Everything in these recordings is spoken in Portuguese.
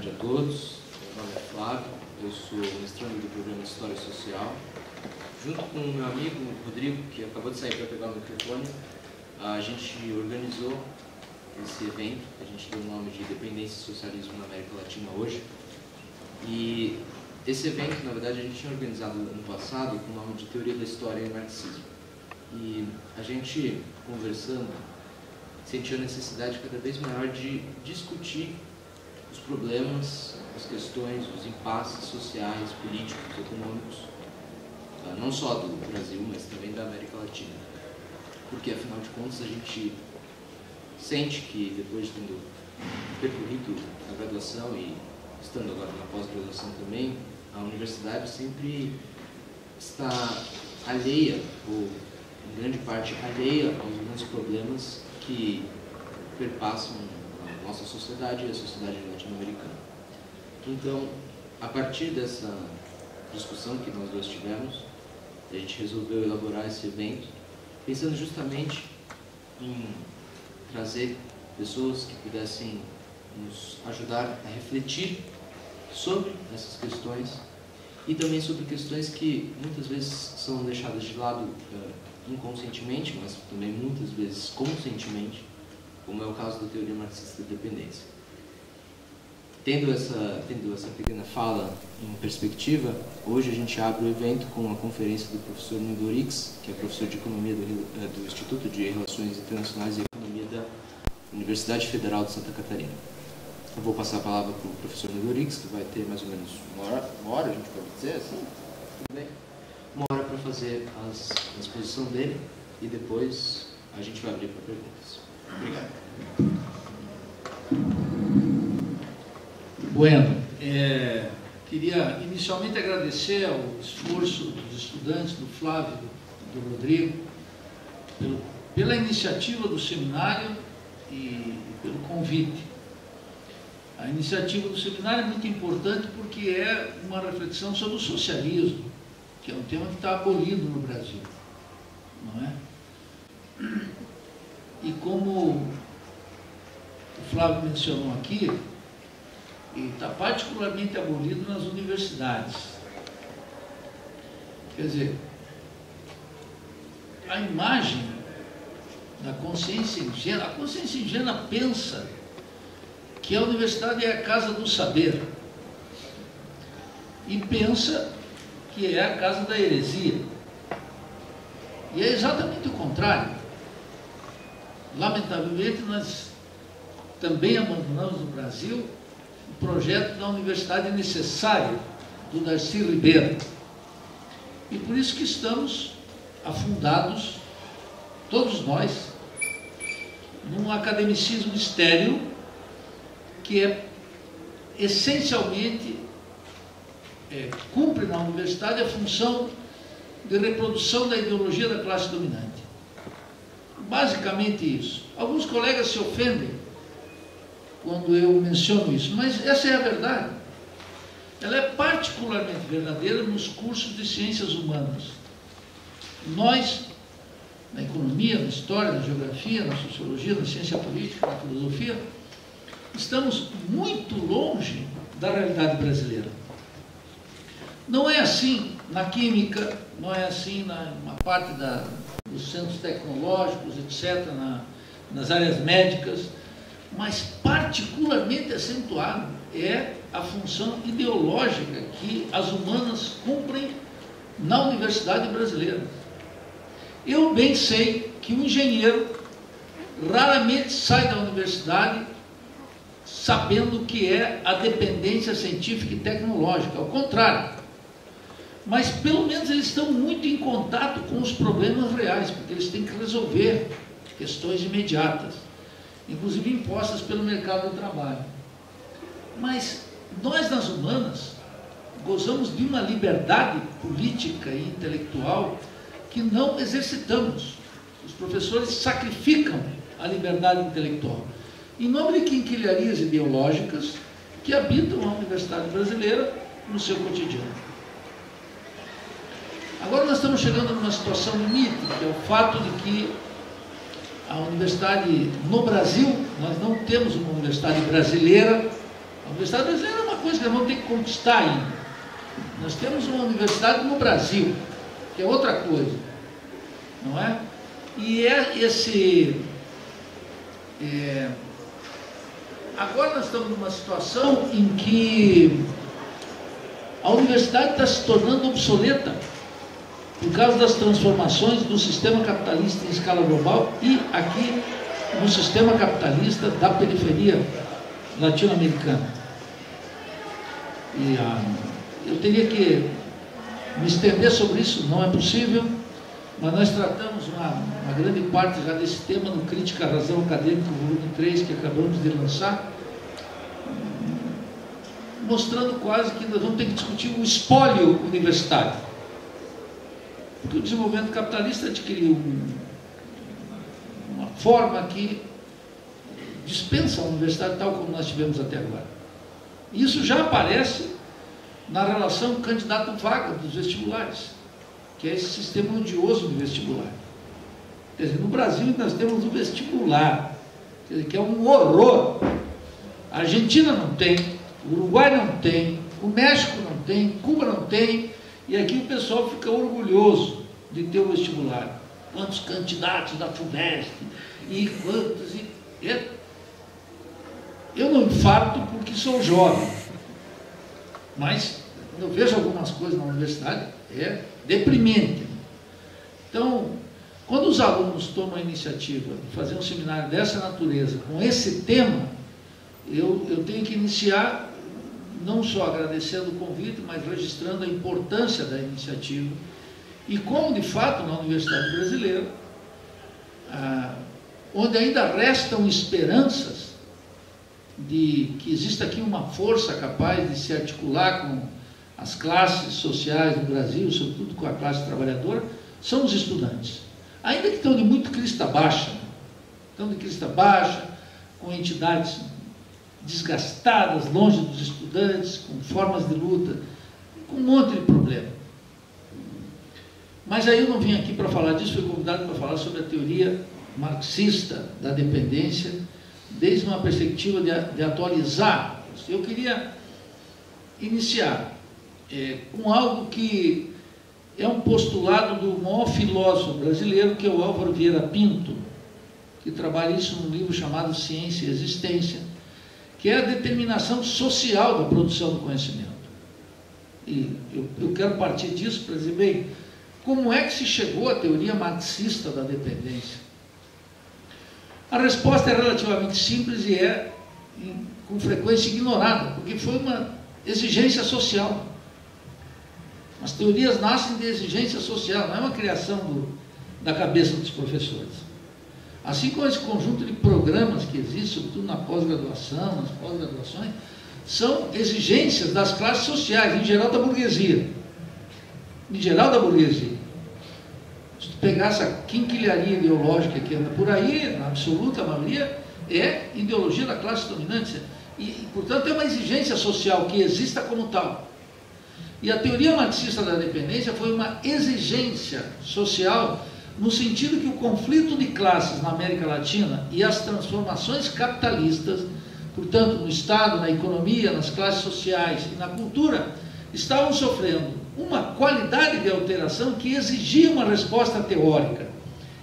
tarde a todos. Meu nome é Flávio, eu sou mestrando do programa de História Social. Junto com o meu amigo Rodrigo, que acabou de sair para pegar o microfone, a gente organizou esse evento, a gente deu o nome de Dependência e Socialismo na América Latina hoje. E esse evento, na verdade, a gente tinha organizado no passado com o nome de Teoria da História e Marxismo. E a gente, conversando, sentiu a necessidade cada vez maior de discutir os problemas, as questões, os impasses sociais, políticos, econômicos, ah, não só do Brasil, mas também da América Latina. Porque, afinal de contas, a gente sente que, depois de tendo percorrido a graduação e estando agora na pós-graduação também, a universidade sempre está alheia, ou em grande parte alheia aos grandes problemas que perpassam nossa sociedade e a sociedade latino-americana. Então, a partir dessa discussão que nós dois tivemos, a gente resolveu elaborar esse evento, pensando justamente em trazer pessoas que pudessem nos ajudar a refletir sobre essas questões e também sobre questões que muitas vezes são deixadas de lado uh, inconscientemente, mas também muitas vezes conscientemente, como é o caso da teoria marxista da dependência. Tendo essa, tendo essa pequena fala em perspectiva, hoje a gente abre o evento com a conferência do professor Nindorix, que é professor de Economia do, eh, do Instituto de Relações Internacionais e Economia da Universidade Federal de Santa Catarina. Eu vou passar a palavra para o professor Nindorix, que vai ter mais ou menos uma hora, uma hora a gente pode dizer assim? Tudo bem? Uma hora para fazer as, a exposição dele e depois a gente vai abrir para perguntas. Obrigado. Bueno, é, queria inicialmente agradecer ao esforço dos estudantes, do Flávio do Rodrigo, pelo, pela iniciativa do seminário e pelo convite. A iniciativa do seminário é muito importante porque é uma reflexão sobre o socialismo, que é um tema que está abolido no Brasil, não é? Como o Flávio mencionou aqui, está particularmente abolido nas universidades. Quer dizer, a imagem da consciência ingênua, a consciência ingênua pensa que a universidade é a casa do saber e pensa que é a casa da heresia. E é exatamente o contrário. Lamentavelmente, nós também abandonamos no Brasil o projeto da universidade necessária do Darcy Ribeiro. E por isso que estamos afundados, todos nós, num academicismo estéreo que é essencialmente é, cumpre na universidade a função de reprodução da ideologia da classe dominante. Basicamente isso. Alguns colegas se ofendem quando eu menciono isso, mas essa é a verdade. Ela é particularmente verdadeira nos cursos de ciências humanas. Nós, na economia, na história, na geografia, na sociologia, na ciência política, na filosofia, estamos muito longe da realidade brasileira. Não é assim na química, não é assim na uma parte da, dos centros tecnológicos, etc., na, nas áreas médicas mas particularmente acentuado é a função ideológica que as humanas cumprem na universidade brasileira. Eu bem sei que um engenheiro raramente sai da universidade sabendo o que é a dependência científica e tecnológica, ao contrário. Mas pelo menos eles estão muito em contato com os problemas reais, porque eles têm que resolver questões imediatas inclusive impostas pelo mercado do trabalho. Mas nós, nas humanas, gozamos de uma liberdade política e intelectual que não exercitamos. Os professores sacrificam a liberdade intelectual em nome de quinquilharias ideológicas que habitam a Universidade Brasileira no seu cotidiano. Agora nós estamos chegando numa situação limite, que é o fato de que a universidade no Brasil, nós não temos uma universidade brasileira, a universidade brasileira é uma coisa que nós vamos ter que conquistar ainda. Nós temos uma universidade no Brasil, que é outra coisa, não é? E é esse. É, agora nós estamos numa situação em que a universidade está se tornando obsoleta por causa das transformações do sistema capitalista em escala global e aqui no sistema capitalista da periferia latino-americana. E ah, eu teria que me estender sobre isso, não é possível, mas nós tratamos uma, uma grande parte já desse tema no Crítica Razão Acadêmica, volume 3, que acabamos de lançar, mostrando quase que nós vamos ter que discutir o espólio universitário. Porque o desenvolvimento capitalista adquiriu uma forma que dispensa a universidade tal como nós tivemos até agora. Isso já aparece na relação candidato-vaga dos vestibulares, que é esse sistema odioso do vestibular. Quer dizer, no Brasil nós temos o vestibular, dizer, que é um horror. A Argentina não tem, o Uruguai não tem, o México não tem, Cuba não tem, e aqui o pessoal fica orgulhoso de ter o vestibular. Quantos candidatos da FUVEST e quantos. E... Eu não infarto porque sou jovem, mas eu vejo algumas coisas na universidade, é deprimente. Então, quando os alunos tomam a iniciativa de fazer um seminário dessa natureza, com esse tema, eu, eu tenho que iniciar não só agradecendo o convite, mas registrando a importância da iniciativa e como, de fato, na Universidade Brasileira, ah, onde ainda restam esperanças de que exista aqui uma força capaz de se articular com as classes sociais do Brasil, sobretudo com a classe trabalhadora, são os estudantes. Ainda que estão de muito crista baixa, estão de crista baixa, com entidades desgastadas, longe dos estudantes, com formas de luta, com um monte de problema. Mas aí eu não vim aqui para falar disso, fui convidado para falar sobre a teoria marxista da dependência, desde uma perspectiva de, de atualizar. Eu queria iniciar é, com algo que é um postulado do maior filósofo brasileiro, que é o Álvaro Vieira Pinto, que trabalha isso num livro chamado Ciência e Existência, que é a determinação social da produção do conhecimento. E eu, eu quero partir disso para dizer, bem, como é que se chegou à teoria marxista da dependência? A resposta é relativamente simples e é, com frequência, ignorada, porque foi uma exigência social. As teorias nascem de exigência social, não é uma criação do, da cabeça dos professores. Assim como esse conjunto de programas que existe, sobretudo na pós-graduação, nas pós-graduações, são exigências das classes sociais, em geral da burguesia. Em geral da burguesia. Se tu pegar essa quinquilharia ideológica que anda por aí, na absoluta maioria, é ideologia da classe dominante. E, portanto, é uma exigência social que exista como tal. E a teoria marxista da dependência foi uma exigência social no sentido que o conflito de classes na América Latina e as transformações capitalistas, portanto, no Estado, na economia, nas classes sociais e na cultura, estavam sofrendo uma qualidade de alteração que exigia uma resposta teórica,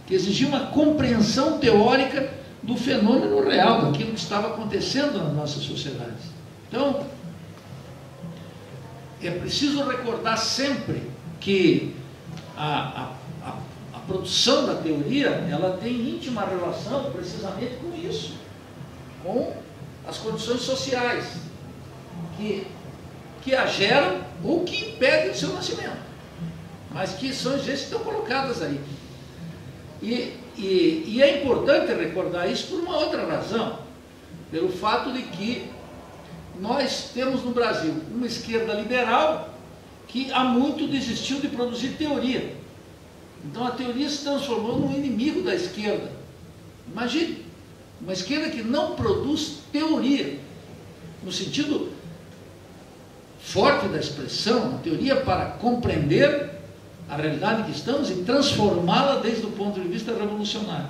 que exigia uma compreensão teórica do fenômeno real, daquilo que estava acontecendo nas nossas sociedades. Então, é preciso recordar sempre que a, a, a, produção da teoria ela tem íntima relação precisamente com isso, com as condições sociais que, que a geram ou que impedem o seu nascimento, mas que são exigências que estão colocadas aí. E, e, e é importante recordar isso por uma outra razão, pelo fato de que nós temos no Brasil uma esquerda liberal que há muito desistiu de produzir teoria. Então a teoria se transformou num inimigo da esquerda. Imagine, uma esquerda que não produz teoria, no sentido forte da expressão, uma teoria para compreender a realidade que estamos e transformá-la desde o ponto de vista revolucionário.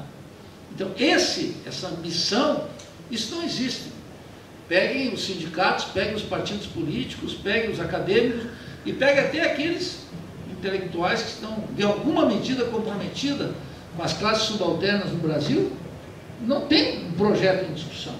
Então, esse, essa missão, isso não existe. Peguem os sindicatos, peguem os partidos políticos, peguem os acadêmicos e peguem até aqueles intelectuais que estão, de alguma medida, comprometidos com as classes subalternas no Brasil. Não tem um projeto em discussão.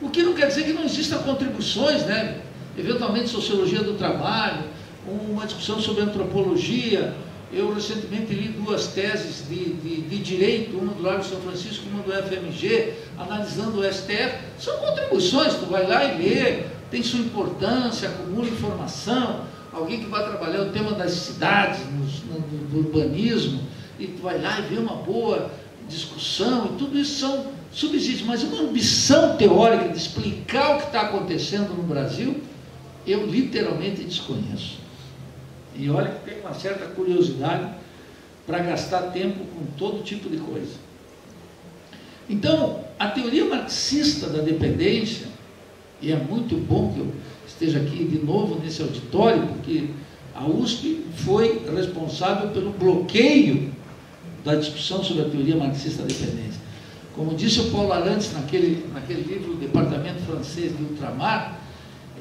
O que não quer dizer que não existam contribuições, né? eventualmente sociologia do trabalho, uma discussão sobre antropologia. Eu recentemente li duas teses de, de, de direito, uma do Largo São Francisco, uma do FMG, analisando o STF. São contribuições, tu vai lá e lê, tem sua importância, acumula informação. Alguém que vai trabalhar o tema das cidades, no, no urbanismo, e tu vai lá e vê uma boa discussão, e tudo isso são subsídios, mas uma ambição teórica de explicar o que está acontecendo no Brasil, eu literalmente desconheço. E olha que tem uma certa curiosidade para gastar tempo com todo tipo de coisa. Então, a teoria marxista da dependência, e é muito bom que eu esteja aqui de novo nesse auditório, porque a USP foi responsável pelo bloqueio da discussão sobre a teoria marxista da dependência. Como disse o Paulo Arantes naquele, naquele livro, o Departamento Francês de Ultramar,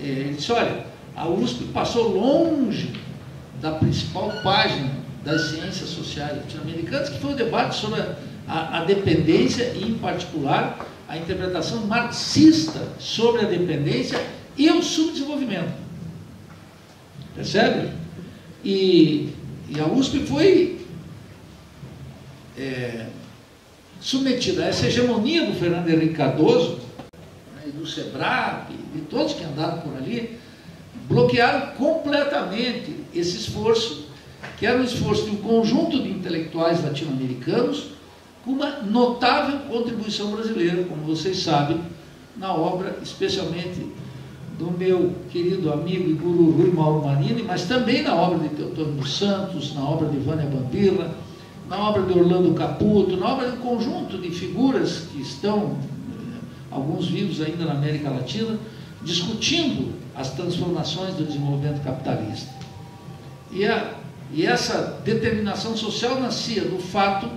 é, ele disse, olha, a USP passou longe da principal página das ciências sociais latino-americanas, que foi o debate sobre a, a, a dependência e, em particular, a interpretação marxista sobre a dependência e o subdesenvolvimento. Percebe? E, e a USP foi é, submetida a essa hegemonia do Fernando Henrique Cardoso, né, do SEBRAP, de todos que andaram por ali, bloquearam completamente esse esforço, que era um esforço de um conjunto de intelectuais latino-americanos, com uma notável contribuição brasileira, como vocês sabem, na obra, especialmente do meu querido amigo e guru Rui Mauro Marini, mas também na obra de Teotônio dos Santos, na obra de Vânia Bambila, na obra de Orlando Caputo, na obra de um conjunto de figuras que estão, eh, alguns vivos ainda na América Latina, discutindo as transformações do desenvolvimento capitalista. E, a, e essa determinação social nascia do fato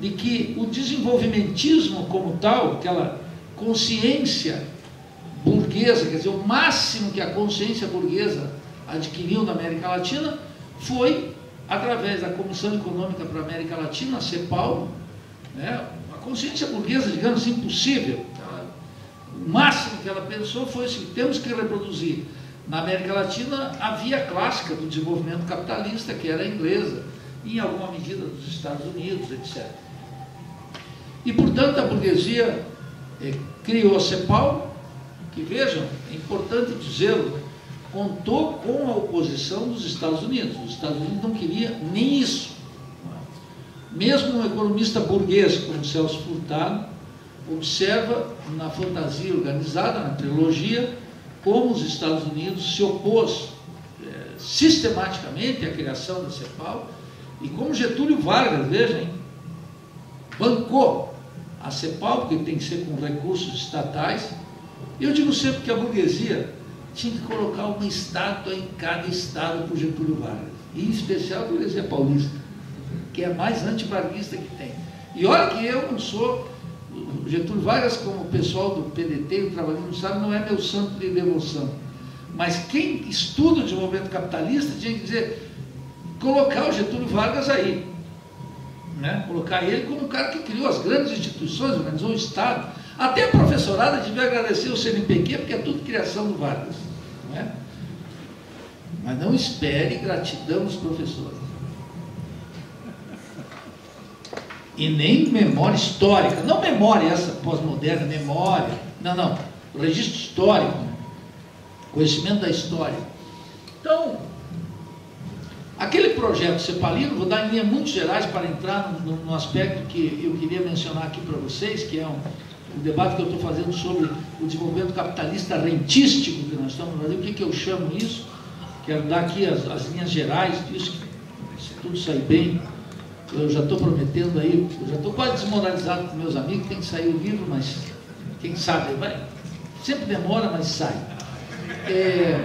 de que o desenvolvimentismo como tal, aquela consciência burguesa, quer dizer, o máximo que a consciência burguesa adquiriu na América Latina foi através da Comissão Econômica para a América Latina, a CEPAL, né, a consciência burguesa, digamos assim, impossível. O máximo que ela pensou foi assim, temos que reproduzir na América Latina a via clássica do desenvolvimento capitalista, que era a inglesa, e em alguma medida dos Estados Unidos, etc. E, portanto, a burguesia eh, criou a CEPAL, vejam, é importante dizê-lo, contou com a oposição dos Estados Unidos. Os Estados Unidos não queria nem isso. Mesmo um economista burguês como Celso Furtado observa na fantasia organizada, na trilogia, como os Estados Unidos se opôs é, sistematicamente à criação da CEPAL e como Getúlio Vargas, vejam, bancou a CEPAL, porque tem que ser com recursos estatais. Eu digo sempre que a burguesia tinha que colocar uma estátua em cada estado o Getúlio Vargas, em especial a burguesia paulista, que é a mais antivarguista que tem. E olha que eu não sou Getúlio Vargas, como o pessoal do PDT, o Trabalhando sabe, não é meu santo de devoção. Mas quem estuda o desenvolvimento capitalista tinha que dizer, colocar o Getúlio Vargas aí. Né? Colocar ele como um cara que criou as grandes instituições, organizou o Estado. Até a professorada devia agradecer o CNPq, porque é tudo criação do Vargas. Né? Mas não espere gratidão dos professores. e nem memória histórica. Não memória essa pós-moderna, memória. Não, não. Registro histórico. Conhecimento da história. Então, aquele projeto Cepalino, vou dar em linhas muito gerais para entrar no aspecto que eu queria mencionar aqui para vocês, que é um, um debate que eu estou fazendo sobre o desenvolvimento capitalista rentístico que nós estamos Brasil. O que, que eu chamo isso? Quero dar aqui as, as linhas gerais disso, se tudo sair bem eu já estou prometendo aí, eu já estou quase desmoralizado com meus amigos, tem que sair o livro, mas quem sabe, vai, sempre demora, mas sai. É,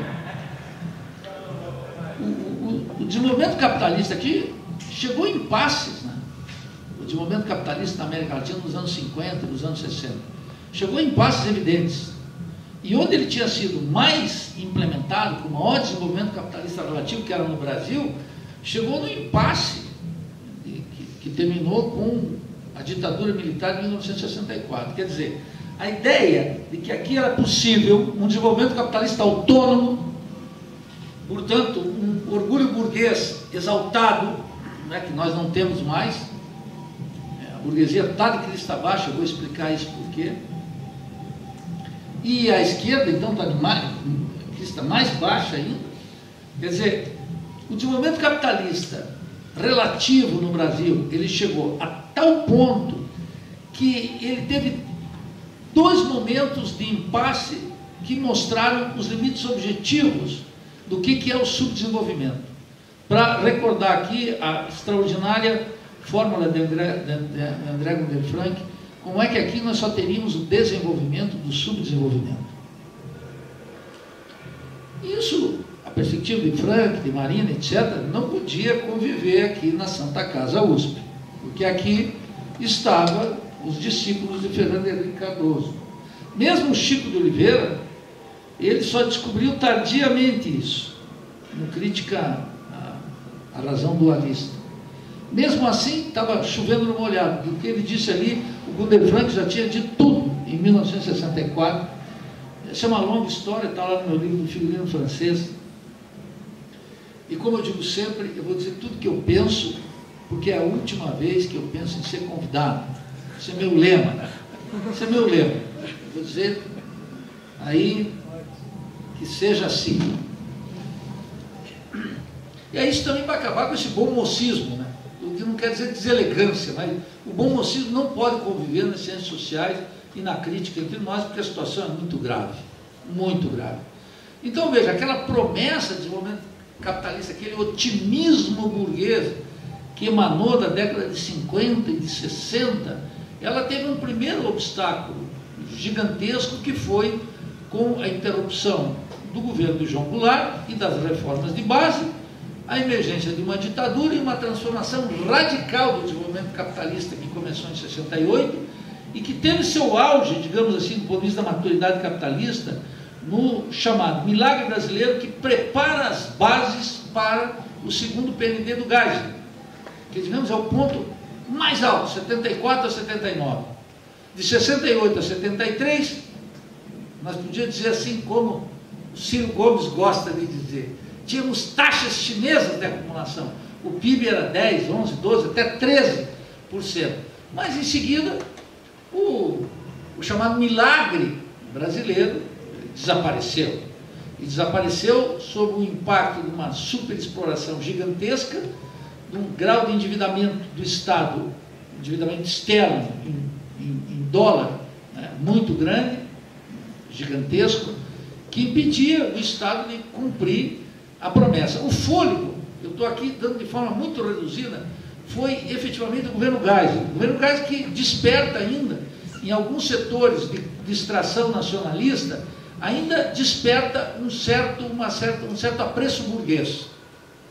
o, o, o, desenvolvimento capitalista aqui chegou em passes? O desenvolvimento capitalista na América Latina nos anos 50, nos anos 60, chegou em passes evidentes. e onde ele tinha sido mais implementado, com o maior desenvolvimento capitalista relativo, que era no Brasil, chegou no impasse que, terminou com a ditadura militar de 1964. Quer dizer, a ideia de que aqui era possível um desenvolvimento capitalista autônomo, portanto, um orgulho burguês exaltado, né, que nós não temos mais, burguesia está de crista baixa, eu vou explicar isso por quê. E a esquerda, então, está de mais, crista mais baixa ainda. Quer dizer, o desenvolvimento capitalista relativo no Brasil, ele chegou a tal ponto que ele teve dois momentos de impasse que mostraram os limites objetivos do que, que é o subdesenvolvimento. Para recordar aqui a extraordinária fórmula de André, de André Frank, como é que aqui nós só teríamos o desenvolvimento do subdesenvolvimento. Isso, a perspectiva de Frank, de Marina, etc., não podia conviver aqui na Santa Casa USP, porque aqui estava os discípulos de Fernando Henrique Cardoso. Mesmo o Chico de Oliveira, ele só descobriu tardiamente isso, no Crítica à, Razão Dualista. Mesmo assim, estava chovendo no molhado, porque ele disse ali, o Gunder Frank já tinha dito tudo em 1964. Essa é uma longa história, está lá no meu livro do figurino francês. E como eu digo sempre, eu vou dizer tudo que eu penso, porque é a última vez que eu penso em ser convidado. Esse é meu lema. Esse é meu lema. Vou dizer aí que seja assim. E aí isso também vai acabar com esse bom mocismo, né? Que não quer dizer deselegância, mas o bom mocismo não pode conviver nas ciências sociais e na crítica entre nós, porque a situação é muito grave. Muito grave. Então veja, aquela promessa de desenvolvimento capitalista, aquele otimismo burguês que emanou da década de 50 e de 60, ela teve um primeiro obstáculo gigantesco que foi com a interrupção do governo de João Goulart e das reformas de base, a emergência de uma ditadura e uma transformação radical do desenvolvimento capitalista que começou em 68 e que teve seu auge, digamos assim, do ponto de vista da maturidade capitalista, no chamado milagre brasileiro que prepara as bases para o segundo PND do gás, que digamos é o ponto mais alto, 74 a 79. De 68 a 73, nós podíamos dizer assim como o Ciro Gomes gosta de dizer, tínhamos taxas chinesas de acumulação. O PIB era 10, 11, 12, até 13%. Mas em seguida, o, o chamado milagre brasileiro desapareceu. E desapareceu sob o impacto de uma superexploração gigantesca um grau de endividamento do Estado, endividamento externo em, em, em dólar, né, muito grande, gigantesco, que impedia o Estado de cumprir a promessa. O fôlego, eu estou aqui dando de forma muito reduzida, foi efetivamente o governo Geisel. O governo Geisel que desperta ainda, em alguns setores de, extração nacionalista, ainda desperta um certo, uma certa, um certo apreço burguês.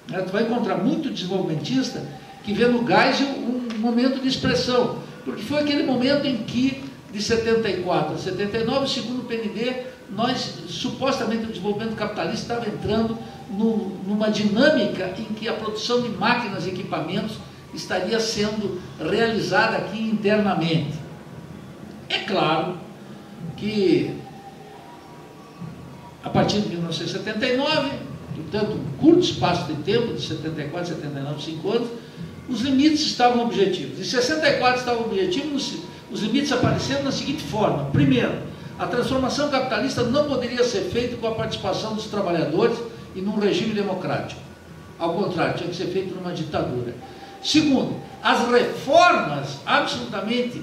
Né? Tu vai encontrar muito desenvolvimentista que vê no Geisel um momento de expressão, porque foi aquele momento em que, de 74 a 79, segundo o PND, nós, supostamente, o desenvolvimento capitalista estava entrando no, numa dinâmica em que a produção de máquinas e equipamentos estaria sendo realizada aqui internamente. É claro que, a partir de 1979, portanto, um curto espaço de tempo, de 74, 79, 5 anos, os limites estavam objetivos. Em 64 estavam objetivos, os limites apareceram da seguinte forma. Primeiro, a transformação capitalista não poderia ser feita com a participação dos trabalhadores e num regime democrático. Ao contrário, tinha que ser feito numa ditadura. Segundo, as reformas absolutamente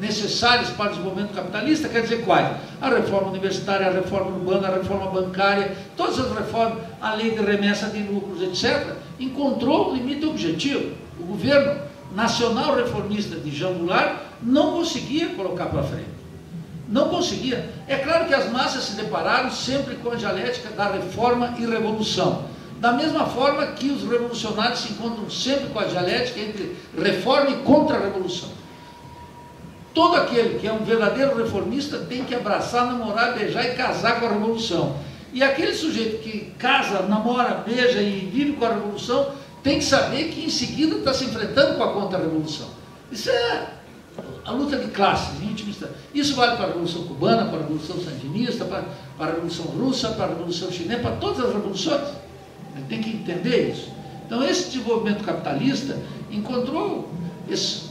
necessárias para o desenvolvimento capitalista, quer dizer quais? A reforma universitária, a reforma urbana, a reforma bancária, todas as reformas, a lei de remessa de lucros, etc., encontrou um limite objetivo. O governo nacional reformista de Jean Goulart não conseguia colocar para frente. Não conseguia. É claro que as massas se depararam sempre com a dialética da reforma e revolução. Da mesma forma que os revolucionários se encontram sempre com a dialética entre reforma e contra-revolução. todo aquele que é um verdadeiro reformista tem que abraçar, namorar, beijar e casar com a revolução. E aquele sujeito que casa, namora, beija e vive com a revolução tem que saber que em seguida está se enfrentando com a contra-revolução. Isso é a luta de classes intimista. Isso vale para a Revolução Cubana, para a Revolução Sandinista, para, para a Revolução Russa, para a Revolução Chinesa, para todas as revoluções. Tem que entender isso. Então, esse desenvolvimento capitalista encontrou esse,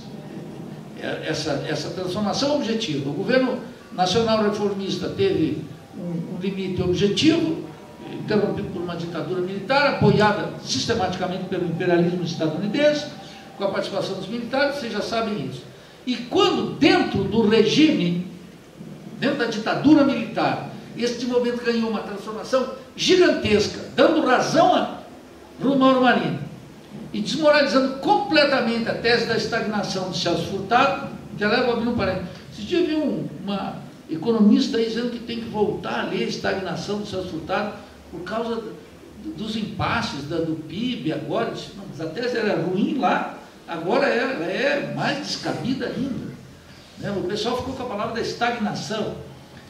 essa, essa transformação objetiva. O governo nacional reformista teve um, um limite objetivo, interrompido por uma ditadura militar, apoiada sistematicamente pelo imperialismo estadunidense, com a participação dos militares, vocês já sabem isso. E quando, dentro do regime, dentro da ditadura militar, este movimento ganhou uma transformação gigantesca, dando razão a Mauro Marinho e desmoralizando completamente a tese da estagnação de Celso Furtado, que leva a abrir um parênteses. Esse dia vi um, uma economista aí dizendo que tem que voltar a ler a estagnação de Celso Furtado por causa dos impasses da, do PIB agora. Disse, não, a tese era ruim lá, agora é, é mais descabida ainda. Né? O pessoal ficou com a palavra da estagnação.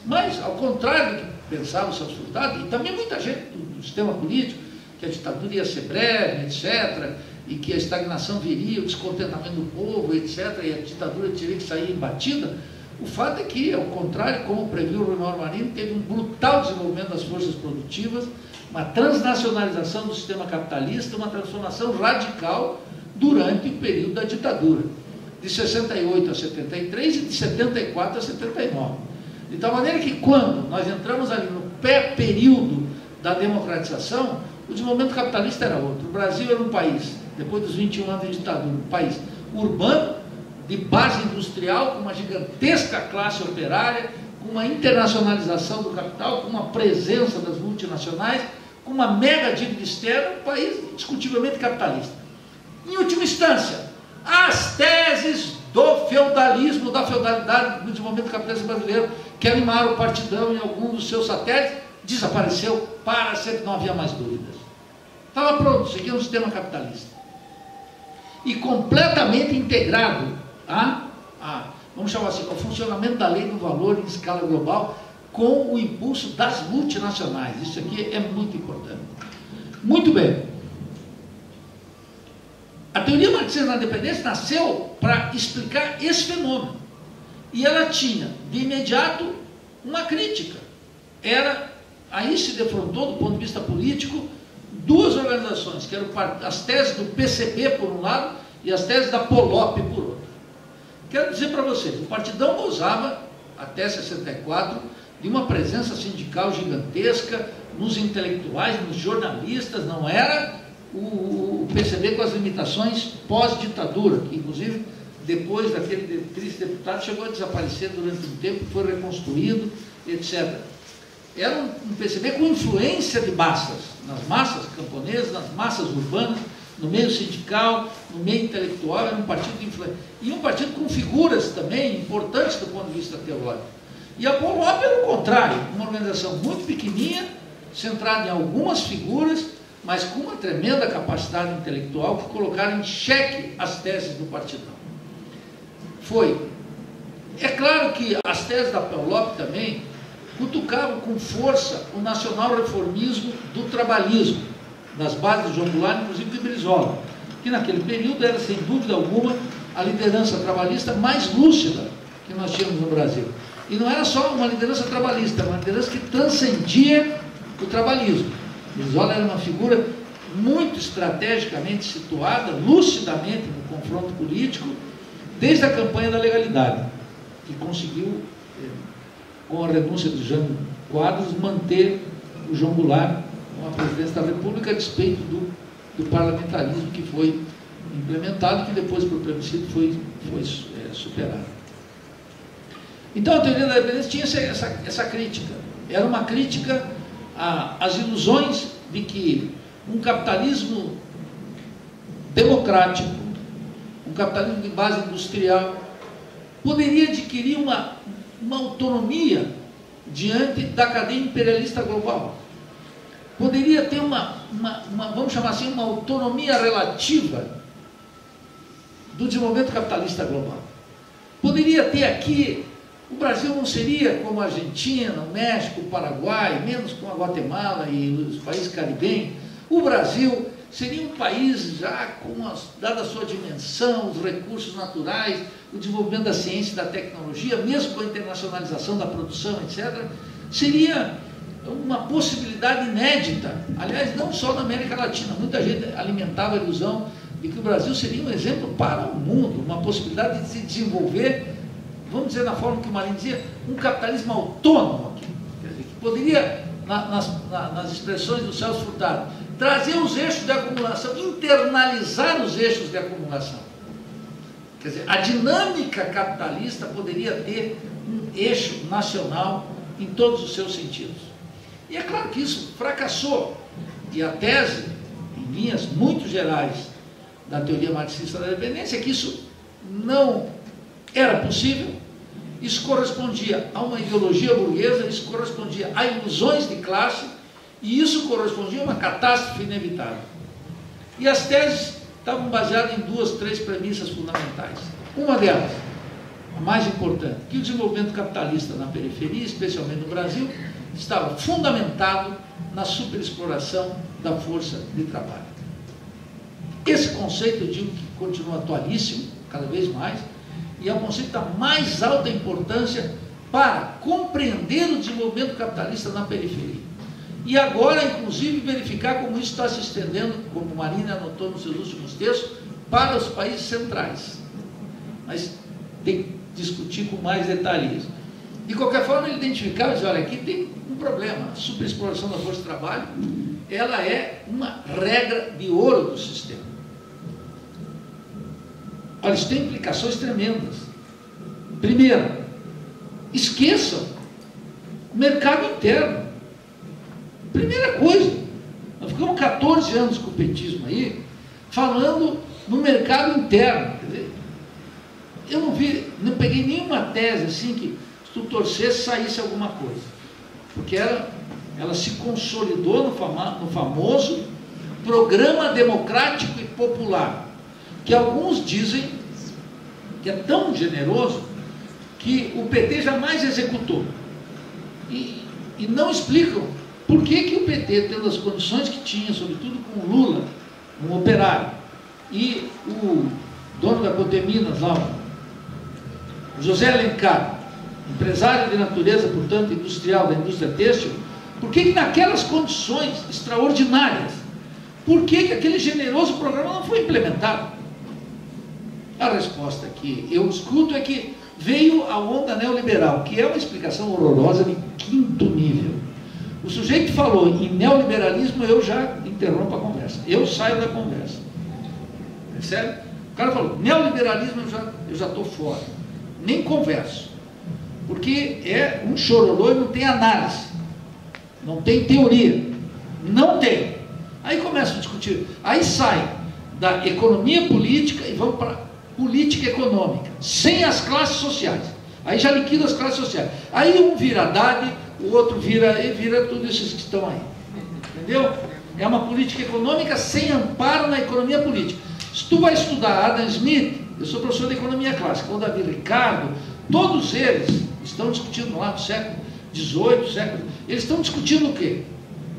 Mas, ao contrário do que pensava o Celso Furtado, e também muita gente do, sistema político, que a ditadura ia ser breve, etc., e que a estagnação viria, o descontentamento do povo, etc., e a ditadura teria que sair imbatida, o fato é que, ao contrário, como previu o Renoir Marinho, teve um brutal desenvolvimento das forças produtivas, uma transnacionalização do sistema capitalista, uma transformação radical durante o período da ditadura, de 68 a 73 e de 74 a 79. De tal maneira que quando nós entramos ali no pré-período da democratização, o desenvolvimento capitalista era outro. O Brasil era um país, depois dos 21 anos de ditadura, um país urbano, de base industrial, com uma gigantesca classe operária, com uma internacionalização do capital, com uma presença das multinacionais, com uma mega dívida externa, um país discutivelmente capitalista. Em última instância, as teses do feudalismo, da feudalidade no desenvolvimento capitalista brasileiro, que animaram o partidão em algum dos seus satélites, desapareceu para sempre, não havia mais dúvidas. Estava pronto, isso aqui é um sistema capitalista. E completamente integrado a, a, vamos chamar assim, ao funcionamento da lei do valor em escala global, com o impulso das multinacionais. Isso aqui é muito importante. Muito bem. A teoria marxista da dependência nasceu para explicar esse fenômeno. E ela tinha, de imediato, uma crítica. Era, aí se defrontou, do ponto de vista político, duas organizações, que eram as teses do PCB por um lado e as teses da POLOP por outro. Quero dizer para vocês, o Partidão gozava, até 64, de uma presença sindical gigantesca nos intelectuais, nos jornalistas, não era o, PCB com as limitações pós-ditadura, que inclusive depois daquele triste deputado chegou a desaparecer durante um tempo, foi reconstruído, etc. Era um, PCB com influência de massas, nas massas camponesas, nas massas urbanas, no meio sindical, no meio intelectual, era um partido de influência. E um partido com figuras também importantes do ponto de vista teológico. E a Polop era o contrário, uma organização muito pequenininha, centrada em algumas figuras, mas com uma tremenda capacidade intelectual que colocaram em xeque as teses do partidão. Foi. É claro que as teses da Pelop também cutucavam com força o nacional reformismo do trabalhismo, nas bases de João Goulart, inclusive de Brizola, que naquele período era, sem dúvida alguma, a liderança trabalhista mais lúcida que nós tínhamos no Brasil. E não era só uma liderança trabalhista, uma liderança que transcendia o trabalhismo. Brizola era uma figura muito estrategicamente situada, lucidamente no confronto político, desde a campanha da legalidade, que conseguiu, eh, com a renúncia de Jean Quadros, manter o João Goulart com a presidência da República a despeito do, do parlamentarismo que foi implementado, que depois, por plebiscito, foi, foi é, superado. Então, a teoria da dependência tinha essa, essa crítica. Era uma crítica às ilusões de que um capitalismo democrático, um capitalismo de base industrial, poderia adquirir uma, uma autonomia diante da cadeia imperialista global. Poderia ter uma, uma, uma, vamos chamar assim, uma autonomia relativa do desenvolvimento capitalista global. Poderia ter aqui, o Brasil não seria como a Argentina, o México, o Paraguai, menos com a Guatemala e os países caribenhos. O Brasil seria um país já com, as, dada a sua dimensão, os recursos naturais, o desenvolvimento da ciência e da tecnologia, mesmo com a internacionalização da produção, etc., seria uma possibilidade inédita. Aliás, não só na América Latina, muita gente alimentava a ilusão de que o Brasil seria um exemplo para o mundo, uma possibilidade de se desenvolver, vamos dizer na forma que o Marinho dizia, um capitalismo autônomo aqui. Dizer, que poderia, na, nas, na, nas expressões do Celso Furtado, trazer os eixos de acumulação, internalizar os eixos de acumulação. Quer dizer, a dinâmica capitalista poderia ter um eixo nacional em todos os seus sentidos. E é claro que isso fracassou. E a tese, em linhas muito gerais, da teoria marxista da dependência é que isso não era possível, isso correspondia a uma ideologia burguesa, isso correspondia a ilusões de classe, e isso correspondia a uma catástrofe inevitável. E as teses estavam baseadas em duas, três premissas fundamentais. Uma delas, a mais importante, que o desenvolvimento capitalista na periferia, especialmente no Brasil, estava fundamentado na superexploração da força de trabalho. Esse conceito, eu digo que continua atualíssimo, cada vez mais, e é um conceito da mais alta importância para compreender o desenvolvimento capitalista na periferia. E agora, inclusive, verificar como isso está se estendendo, como Marina anotou nos seus últimos textos, para os países centrais. Mas tem que discutir com mais detalhes. De qualquer forma, ele identificava e olha, aqui tem um problema, a superexploração da força de trabalho, ela é uma regra de ouro do sistema. Olha, isso tem implicações tremendas. Primeiro, esqueçam o mercado interno. Primeira coisa, nós ficamos 14 anos com o petismo aí, falando no mercado interno. Dizer, eu não vi, não peguei nenhuma tese assim que se tu torcesse saísse alguma coisa. Porque ela, ela se consolidou no, fama, no famoso programa democrático e popular que alguns dizem que é tão generoso que o PT jamais executou. E, e não explicam por que, que o PT, tendo as condições que tinha, sobretudo com o Lula, um operário, e o dono da Coteminas lá, José Alencar, empresário de natureza, portanto, industrial da indústria têxtil, por que, que naquelas condições extraordinárias, por que, que aquele generoso programa não foi implementado? A resposta que eu escuto é que veio a onda neoliberal, que é uma explicação horrorosa de quinto nível. O sujeito falou em neoliberalismo, eu já interrompo a conversa. Eu saio da conversa. Percebe? O cara falou, neoliberalismo eu já estou fora. Nem converso. Porque é um chororô e não tem análise. Não tem teoria. Não tem. Aí começa a discutir. Aí sai da economia política e vamos para política econômica, sem as classes sociais. Aí já liquida as classes sociais. Aí um vira Haddad, o outro vira e vira todos esses que estão aí. Entendeu? É uma política econômica sem amparo na economia política. Se tu vai estudar Adam Smith, eu sou professor de economia clássica, ou Davi Ricardo, todos eles estão discutindo lá no século XVIII, século. Eles estão discutindo o quê?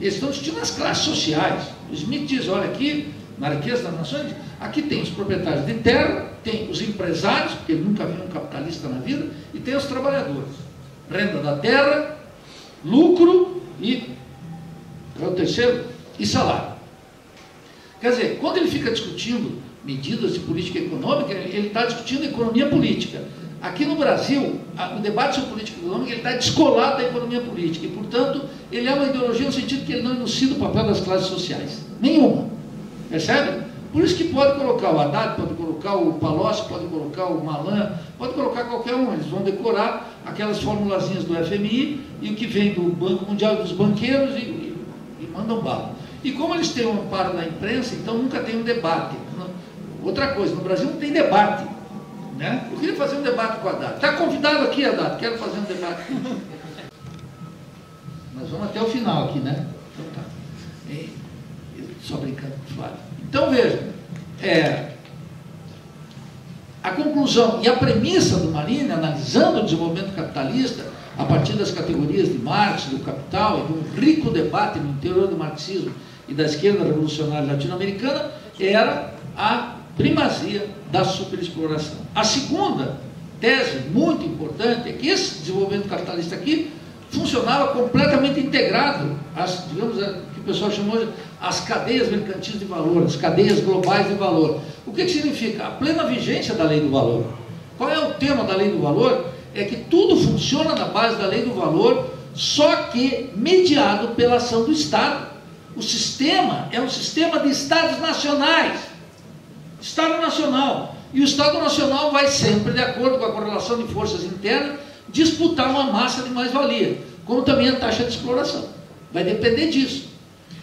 Eles estão discutindo as classes sociais. O Smith diz, olha aqui, riqueza das nações, aqui tem os proprietários de terra, tem os empresários, porque ele nunca viu um capitalista na vida, e tem os trabalhadores. Renda da terra, lucro e, é o terceiro, e salário. Quer dizer, quando ele fica discutindo medidas de política econômica, ele está discutindo economia política. Aqui no Brasil, o debate sobre política econômica está descolado da economia política e, portanto, ele é uma ideologia no sentido que ele não elucida o papel das classes sociais. Nenhuma. Percebe? Por isso que pode colocar o Haddad, pode colocar o Palocci, pode colocar o Malan, pode colocar qualquer um. Eles vão decorar aquelas formulazinhas do FMI e o que vem do Banco Mundial dos Banqueiros e, e, e mandam bala. E como eles têm um amparo da imprensa, então nunca tem um debate. Outra coisa, no Brasil não tem debate. Né? Eu queria fazer um debate com o Haddad. Está convidado aqui, Haddad, quero fazer um debate. Nós vamos até o final aqui, né? Então tá. E, só brincando com o Flávio. Então veja, é, a conclusão e a premissa do Marini, analisando o desenvolvimento capitalista, a partir das categorias de Marx, do capital e de um rico debate no interior do marxismo e da esquerda revolucionária latino-americana, era a primazia da superexploração. A segunda tese muito importante é que esse desenvolvimento capitalista aqui funcionava completamente integrado às, digamos, que o pessoal chamou as cadeias mercantis de valor, as cadeias globais de valor. O que, que significa? A plena vigência da lei do valor. Qual é o tema da lei do valor? É que tudo funciona na base da lei do valor, só que mediado pela ação do Estado. O sistema é um sistema de Estados nacionais. Estado nacional. E o Estado nacional vai sempre, de acordo com a correlação de forças internas, disputar uma massa de mais-valia, como também a taxa de exploração. Vai depender disso.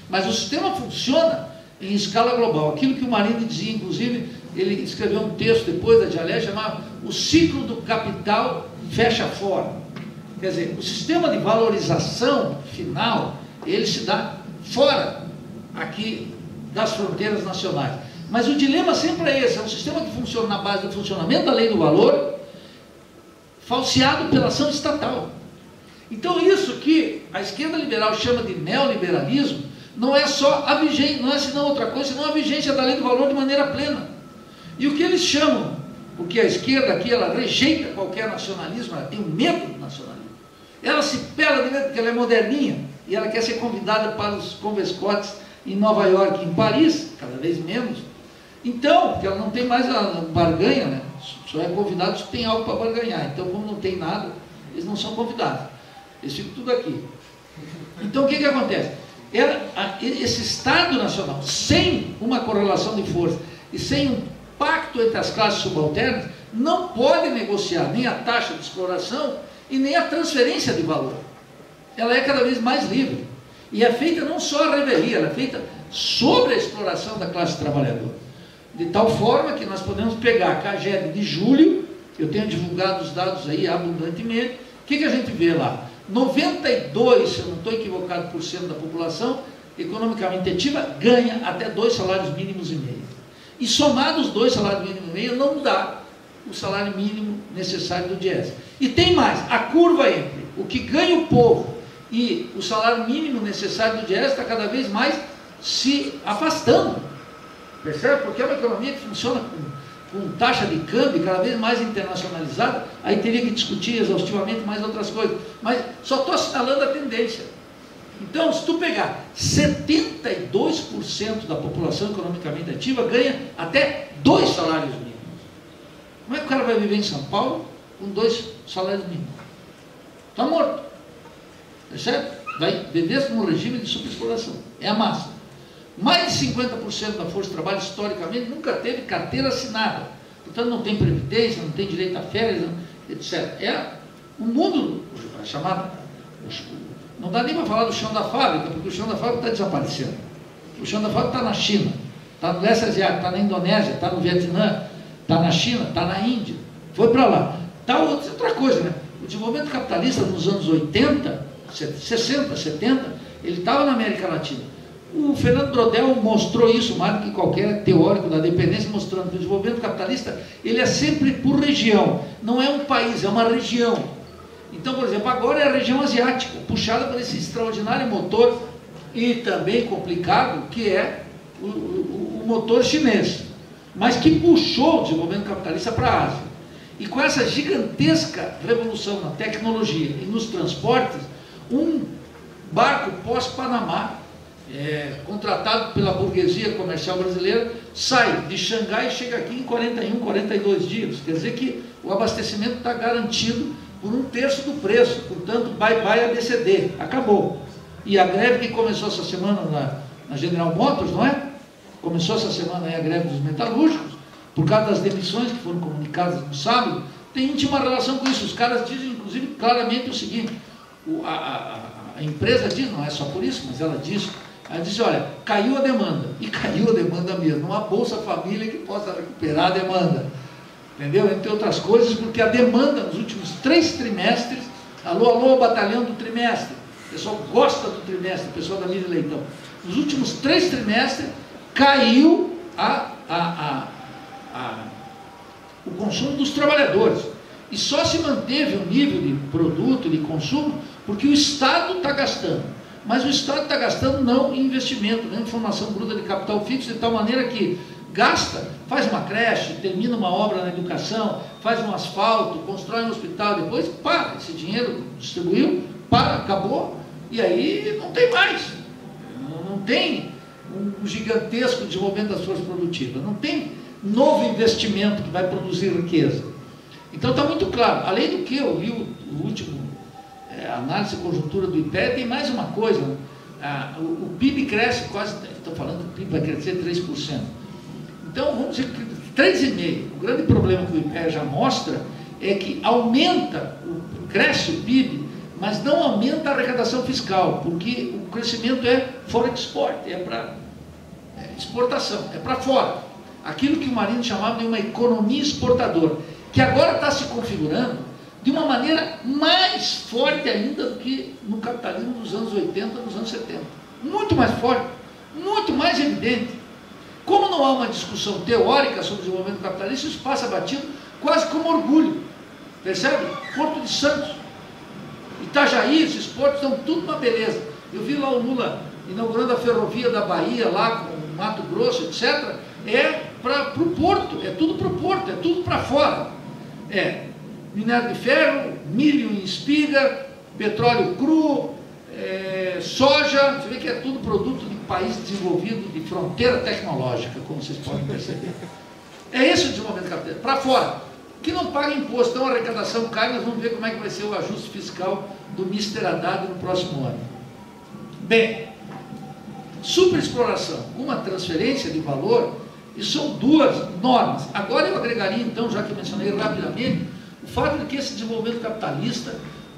Mas o sistema funciona em escala global. Aquilo que o Marini dizia, inclusive, ele escreveu um texto depois da dialética chamado O ciclo do capital fecha fora. Quer dizer, o sistema de valorização final, ele se dá fora aqui das fronteiras nacionais. Mas o dilema sempre é esse, é um sistema que funciona na base do funcionamento da lei do valor, falseado pela ação estatal. Então isso que a esquerda liberal chama de neoliberalismo, não é só a vigência, não é senão outra coisa, senão a vigência da lei do valor de maneira plena. E o que eles chamam, porque a esquerda aqui, ela rejeita qualquer nacionalismo, ela tem medo do nacionalismo. Ela se pela de medo porque ela é moderninha, e ela quer ser convidada para os convescotes em Nova York, em Paris, cada vez menos. Então, porque ela não tem mais a barganha, né? Só é convidado se tem algo para barganhar. Então, como não tem nada, eles não são convidados. Eles ficam tudo aqui. Então, o que, que acontece? Era esse Estado Nacional, sem uma correlação de força e sem um pacto entre as classes subalternas, não pode negociar nem a taxa de exploração e nem a transferência de valor. Ela é cada vez mais livre. E é feita não só a revelia, ela é feita sobre a exploração da classe trabalhadora. De tal forma que nós podemos pegar a CAGED de julho, eu tenho divulgado os dados aí abundantemente, o que, que a gente vê lá? 92, se eu não estou equivocado, por cento da população economicamente ativa ganha até dois salários mínimos e meio. E somados os dois salários mínimos e meio, não dá o salário mínimo necessário do DIES. E tem mais, a curva entre o que ganha o povo e o salário mínimo necessário do DIES está cada vez mais se afastando. Percebe? Porque é uma economia que funciona com com taxa de câmbio cada vez mais internacionalizada, aí teria que discutir exaustivamente mais outras coisas. Mas só estou assinalando a tendência. Então, se tu pegar 72% da população economicamente ativa ganha até dois salários mínimos. Como é que o cara vai viver em São Paulo com dois salários mínimos? Está morto. Percebe? Vai viver num regime de superexploração. É a massa. Mais de 50% da força de trabalho, historicamente, nunca teve carteira assinada. Portanto, não tem previdência, não tem direito a férias, etc. É o mundo chamado. Não dá nem para falar do chão da fábrica, porque o chão da fábrica está desaparecendo. O chão da fábrica está na China, está no leste asiático, está na Indonésia, está no Vietnã, está na China, está na Índia. Foi para lá. Está outra coisa, né? O desenvolvimento capitalista nos anos 80, 60, 70, ele estava na América Latina. O Fernando Brodel mostrou isso mais do que qualquer teórico da dependência, mostrando que o desenvolvimento capitalista ele é sempre por região, não é um país, é uma região. Então, por exemplo, agora é a região asiática, puxada por esse extraordinário motor e também complicado, que é o, o, o motor chinês, mas que puxou o desenvolvimento capitalista para a Ásia. E com essa gigantesca revolução na tecnologia e nos transportes, um barco pós-Panamá é, contratado pela burguesia comercial brasileira, sai de Xangai e chega aqui em 41, 42 dias. Quer dizer que o abastecimento está garantido por um terço do preço, portanto, bye bye ABCD, acabou. E a greve que começou essa semana na, na General Motors, não é? Começou essa semana aí a greve dos metalúrgicos, por causa das demissões que foram comunicadas no sábado, tem íntima relação com isso. Os caras dizem, inclusive, claramente o seguinte: o, a, a, a empresa diz, não é só por isso, mas ela diz Aí disse, olha, caiu a demanda. E caiu a demanda mesmo. Uma Bolsa Família que possa recuperar a demanda. Entendeu? Entre outras coisas, porque a demanda nos últimos três trimestres, alô, alô, batalhão do trimestre. O pessoal gosta do trimestre, o pessoal da Mídia Leitão. Nos últimos três trimestres, caiu a, a, a, a o consumo dos trabalhadores. E só se manteve um nível de produto, de consumo, porque o Estado está gastando. Mas o Estado está gastando não em investimento, nem em formação bruta de capital fixo, de tal maneira que gasta, faz uma creche, termina uma obra na educação, faz um asfalto, constrói um hospital, depois para, esse dinheiro distribuiu, para, acabou, e aí não tem mais. Não tem um gigantesco desenvolvimento das forças produtivas, não tem novo investimento que vai produzir riqueza. Então está muito claro. Além do que eu vi o, o último é, análise de conjuntura do IPE, tem mais uma coisa. Ah, o, o, PIB cresce quase, estou falando que o PIB vai crescer 3%. Então, vamos dizer que 3,5%. O grande problema que o IPE já mostra é que aumenta, cresce o PIB, mas não aumenta a arrecadação fiscal, porque o crescimento é for export, é para é exportação, é para fora. Aquilo que o Marino chamava de uma economia exportadora, que agora está se configurando de uma maneira mais forte ainda do que no capitalismo dos anos 80, dos anos 70. Muito mais forte, muito mais evidente. Como não há uma discussão teórica sobre o desenvolvimento capitalista, isso passa batido quase como orgulho. Percebe? Porto de Santos, Itajaí, esses portos estão tudo uma beleza. Eu vi lá o Lula inaugurando a ferrovia da Bahia, lá com Mato Grosso, etc. É para o porto, é tudo para o porto, é tudo para fora. É minério de ferro, milho em espiga, petróleo cru, é, soja, você vê que é tudo produto de país desenvolvido de fronteira tecnológica, como vocês podem perceber. É esse o desenvolvimento capitalista, para fora. Que não paga imposto, então a arrecadação cai, nós vamos ver como é que vai ser o ajuste fiscal do Mr. Haddad no próximo ano. Bem, superexploração, uma transferência de valor, e são duas normas. Agora eu agregaria, então, já que mencionei rapidamente, o fato de que esse desenvolvimento capitalista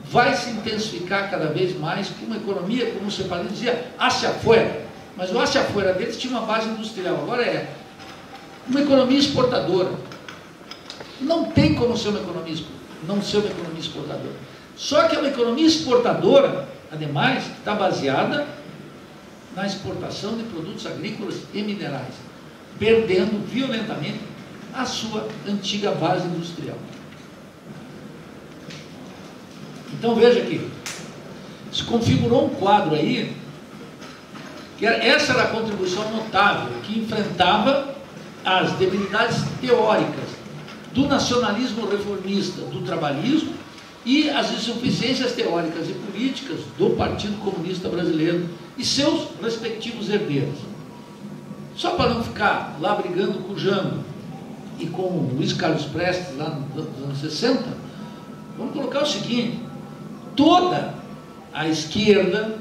vai se intensificar cada vez mais com uma economia, como o Cepalino dizia, hacia fora. Mas o hacia fora deles tinha uma base industrial, agora é uma economia exportadora. Não tem como ser uma economia, não ser uma economia exportadora. Só que é uma economia exportadora, ademais, que está baseada na exportação de produtos agrícolas e minerais, perdendo violentamente a sua antiga base industrial. Então veja aqui, se configurou um quadro aí, que essa era a contribuição notável, que enfrentava as debilidades teóricas do nacionalismo reformista, do trabalhismo e as insuficiências teóricas e políticas do Partido Comunista Brasileiro e seus respectivos herdeiros. Só para não ficar lá brigando com o Jango e com o Luiz Carlos Prestes lá nos anos 60, vamos colocar o seguinte: toda a esquerda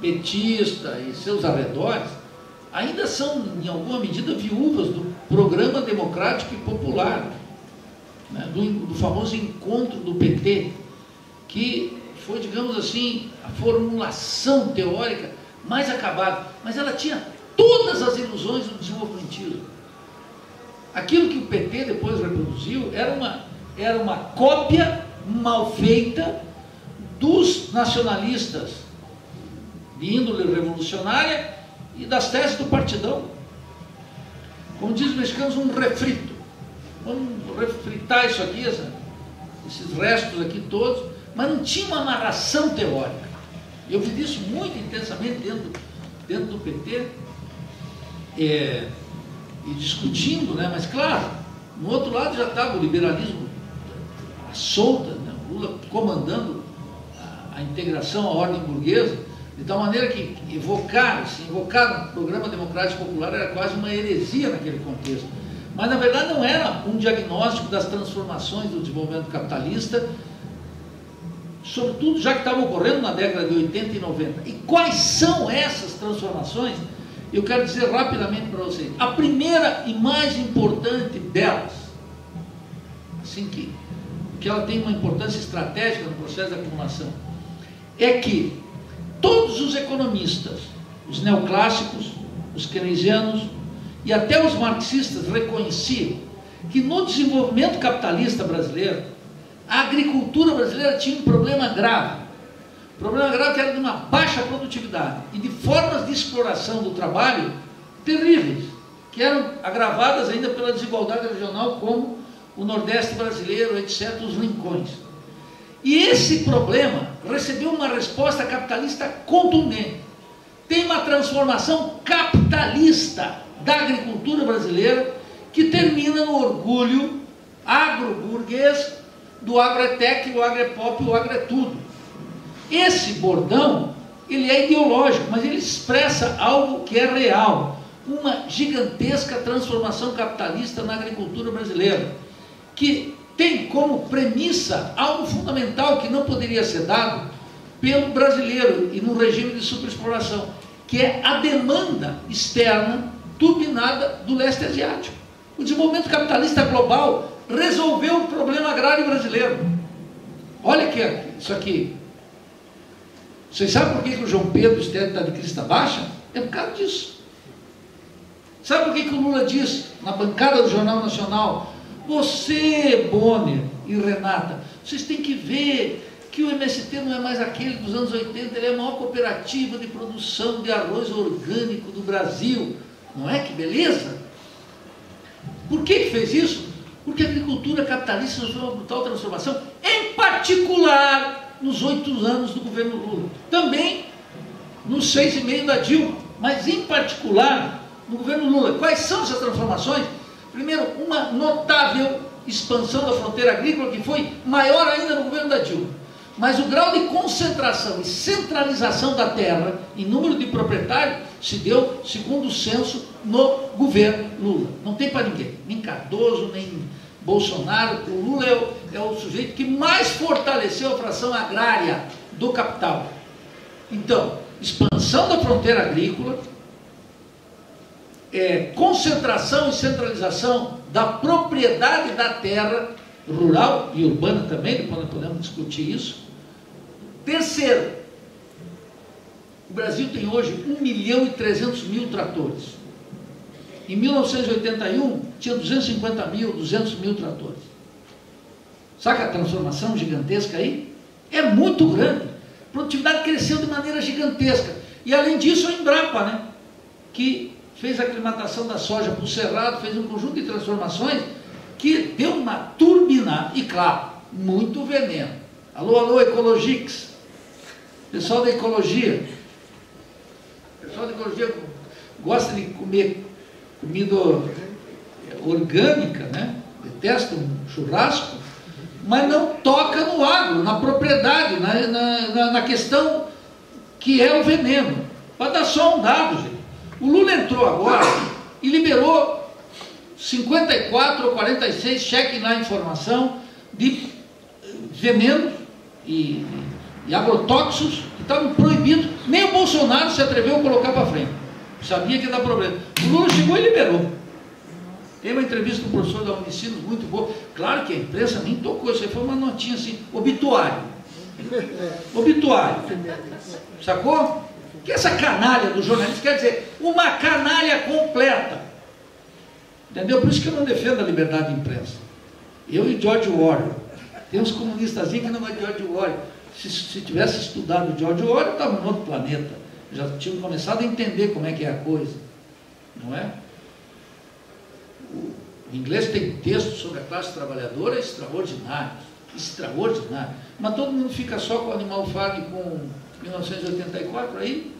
petista e seus arredores ainda são, em alguma medida, viúvas do programa democrático e popular, né, do, do famoso encontro do PT, que foi, digamos assim, a formulação teórica mais acabada, mas ela tinha todas as ilusões do desenvolvimentismo. Aquilo que o PT depois reproduziu era uma, era uma cópia mal feita dos nacionalistas de índole revolucionária e das teses do partidão. Como diz os mexicanos, um refrito. Vamos refritar isso aqui, esses restos aqui todos, mas não tinha uma narração teórica. Eu vi isso muito intensamente dentro, dentro do PT, é, e discutindo, né? mas claro, no outro lado já estava o liberalismo solta, né? Lula comandando a integração à ordem burguesa, de tal maneira que evocar, se invocar um programa democrático popular era quase uma heresia naquele contexto. Mas na verdade não era um diagnóstico das transformações do desenvolvimento capitalista, sobretudo já que estavam ocorrendo na década de 80 e 90. E quais são essas transformações? Eu quero dizer rapidamente para vocês. A primeira e mais importante delas, assim que, que ela tem uma importância estratégica no processo de acumulação, é que todos os economistas, os neoclássicos, os keynesianos e até os marxistas reconheciam que no desenvolvimento capitalista brasileiro, a agricultura brasileira tinha um problema grave. problema grave era de uma baixa produtividade e de formas de exploração do trabalho terríveis, que eram agravadas ainda pela desigualdade regional, como o Nordeste brasileiro, etc., os rincões. E esse problema recebeu uma resposta capitalista contundente. Tem uma transformação capitalista da agricultura brasileira que termina no orgulho agroburguês do agretec, o agrepop, o agretudo. Esse bordão, ele é ideológico, mas ele expressa algo que é real, uma gigantesca transformação capitalista na agricultura brasileira, que tem como premissa algo fundamental que não poderia ser dado pelo brasileiro e no regime de superexploração, que é a demanda externa turbinada do leste asiático. O desenvolvimento capitalista global resolveu o problema agrário brasileiro. Olha aqui, isso aqui. Vocês sabem por que, que o João Pedro Estéreo está de crista baixa? É por causa disso. Sabe por que, que o Lula diz na bancada do Jornal Nacional? Você, Bonner e Renata, vocês têm que ver que o MST não é mais aquele dos anos 80, ele é a maior cooperativa de produção de arroz orgânico do Brasil. Não é que beleza? Por que, que fez isso? Porque a agricultura capitalista sofreu uma brutal transformação, em particular nos oito anos do governo Lula. Também nos seis e meio da Dilma, mas em particular no governo Lula. Quais são essas transformações? Primeiro, uma notável expansão da fronteira agrícola, que foi maior ainda no governo da Dilma. Mas o grau de concentração e centralização da terra em número de proprietários se deu, segundo o censo, no governo Lula. Não tem para ninguém, nem Cardoso, nem Bolsonaro. O Lula é o, é o sujeito que mais fortaleceu a fração agrária do capital. Então, expansão da fronteira agrícola, é, concentração e centralização da propriedade da terra rural e urbana também, depois nós podemos discutir isso. Terceiro, o Brasil tem hoje 1 milhão e 300 mil tratores. Em 1981, tinha 250 mil, 200 mil tratores. Saca a transformação gigantesca aí? É muito grande. A produtividade cresceu de maneira gigantesca. E além disso, a Embrapa, né? que fez a aclimatação da soja para o cerrado, fez um conjunto de transformações que deu uma turbina, e claro, muito veneno. Alô, alô, Ecologix. Pessoal da ecologia. Pessoal da ecologia gosta de comer comida orgânica, né? Detesta um churrasco, mas não toca no agro, na propriedade, na, na, na questão que é o veneno. Para dar só um dado, gente. O Lula entrou agora e liberou 54 ou 46 cheques na informação de venenos e, e agrotóxicos que estavam proibidos. Nem o Bolsonaro se atreveu a colocar para frente. Sabia que ia dar problema. O Lula chegou e liberou. Tem uma entrevista com o professor da Unicinos muito boa. Claro que a imprensa nem tocou, isso aí foi uma notinha assim, obituário. Obituário. Sacou? Que essa canalha do jornalista quer dizer uma canalha completa. Entendeu? Por isso que eu não defendo a liberdade de imprensa. Eu e George Orwell. Tem uns comunistas que não de George Orwell. Se, se tivesse estudado George Orwell, estava em outro planeta. Já tinham começado a entender como é que é a coisa. Não é? O inglês tem textos sobre a classe trabalhadora extraordinários. Extraordinário. Mas todo mundo fica só com o Animal Farm com 1984, aí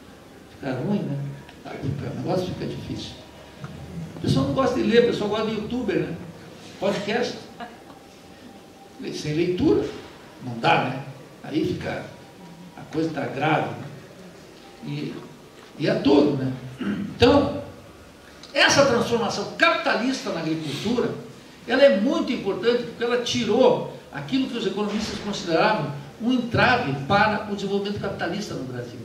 fica ruim, né? O negócio fica difícil. O pessoal não gosta de ler, o pessoal gosta de youtuber, né? Podcast. Sem leitura, não dá, né? Aí fica, a coisa está grave. Né? E, e é todo, né? Então, essa transformação capitalista na agricultura, ela é muito importante porque ela tirou aquilo que os economistas consideravam um entrave para o desenvolvimento capitalista no Brasil.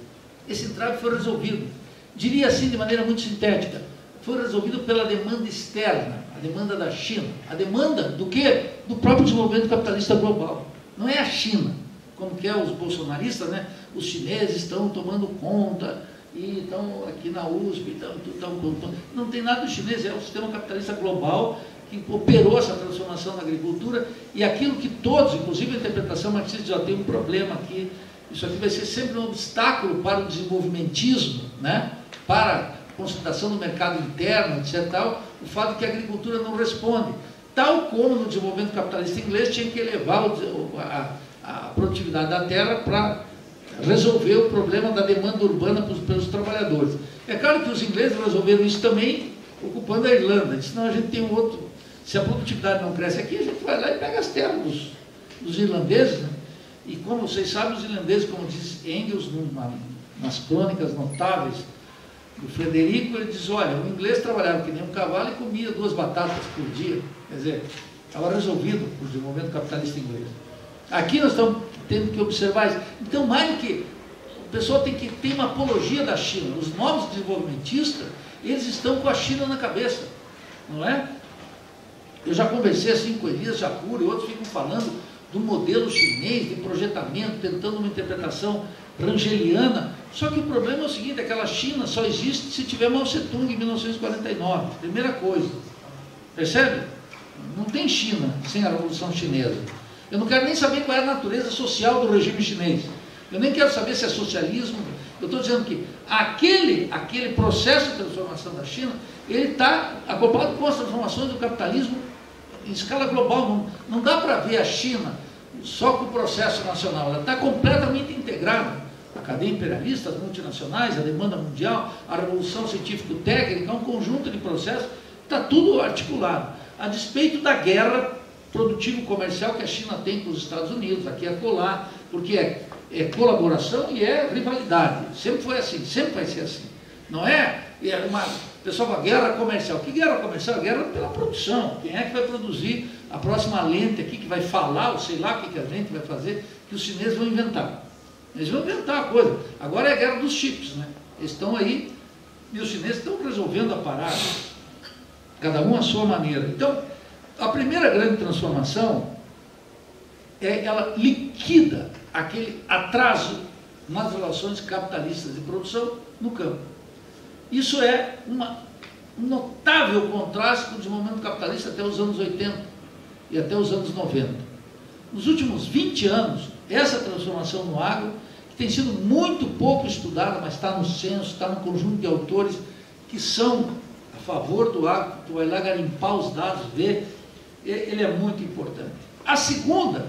Esse entrave foi resolvido, diria assim de maneira muito sintética, foi resolvido pela demanda externa, a demanda da China. A demanda do quê? Do próprio desenvolvimento capitalista global. Não é a China, como que é os bolsonaristas, né? Os chineses estão tomando conta e estão aqui na USP, estão, estão, estão, não tem nada do chinês, é o sistema capitalista global que operou essa transformação na agricultura e aquilo que todos, inclusive a interpretação marxista já tem um problema aqui, isso aqui vai ser sempre um obstáculo para o desenvolvimentismo, né? para a consolidação do mercado interno, etc. Tal, o fato que a agricultura não responde. tal como no desenvolvimento capitalista inglês tinha que elevar a, produtividade da terra para resolver o problema da demanda urbana pelos trabalhadores. É claro que os ingleses resolveram isso também ocupando a Irlanda, senão a gente tem um outro. Se a produtividade não cresce aqui, a gente vai lá e pega as terras dos, dos irlandeses. Né? E como vocês sabem, os irlandeses, como diz Engels numa, nas crônicas notáveis do Frederico, ele diz, olha, o inglês trabalhava que nem um cavalo e comia duas batatas por dia. Quer dizer, estava resolvido o desenvolvimento capitalista inglês. Aqui nós estamos tendo que observar isso. Então, mais do que o pessoal tem que ter uma apologia da China. Os novos desenvolvimentistas, eles estão com a China na cabeça, não é? Eu já conversei assim com Elias Japur e outros ficam falando do modelo chinês de projetamento, tentando uma interpretação rangeliana. Só que o problema é o seguinte, aquela China só existe se tiver Mao Tse Tung em 1949, primeira coisa. Percebe? Não tem China sem a Revolução Chinesa. Eu não quero nem saber qual é a natureza social do regime chinês. Eu nem quero saber se é socialismo. Eu estou dizendo que aquele, aquele processo de transformação da China, ele está acoplado com as transformações do capitalismo em escala global. Não, não dá para ver a China só com o processo nacional. Ela está completamente integrada. A cadeia imperialista, as multinacionais, a demanda mundial, a revolução científico-técnica, um conjunto de processos, está tudo articulado. A despeito da guerra produtivo comercial que a China tem com os Estados Unidos, aqui é colar, porque é, é colaboração e é rivalidade. Sempre foi assim, sempre vai ser assim. Não é, é uma. Pessoal fala guerra comercial. Que guerra comercial? Guerra pela produção. Quem é que vai produzir a próxima lente aqui, que vai falar, ou sei lá o que, que a lente vai fazer, que os chineses vão inventar. Eles vão inventar a coisa. Agora é a guerra dos chips, né? Eles estão aí e os chineses estão resolvendo a parada. Cada um à sua maneira. Então, a primeira grande transformação é ela liquida aquele atraso nas relações capitalistas de produção no campo. Isso é uma, um notável contraste com o desenvolvimento capitalista até os anos 80 e até os anos 90. Nos últimos 20 anos, essa transformação no agro, que tem sido muito pouco estudada, mas está no censo, está no conjunto de autores que são a favor do agro, tu vai lá garimpar os dados, ver ele é muito importante. A segunda,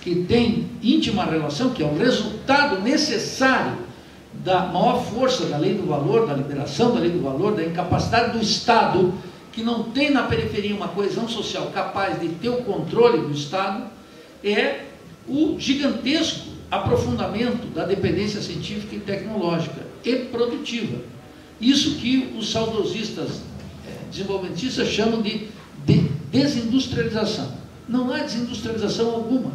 que tem íntima relação, que é o resultado necessário da maior força da lei do valor, da liberação da lei do valor, da incapacidade do Estado, que não tem na periferia uma coesão social capaz de ter o controle do Estado, é o gigantesco aprofundamento da dependência científica e tecnológica e produtiva. Isso que os saudosistas é, desenvolvimentistas chamam de de desindustrialização. Não há desindustrialização alguma.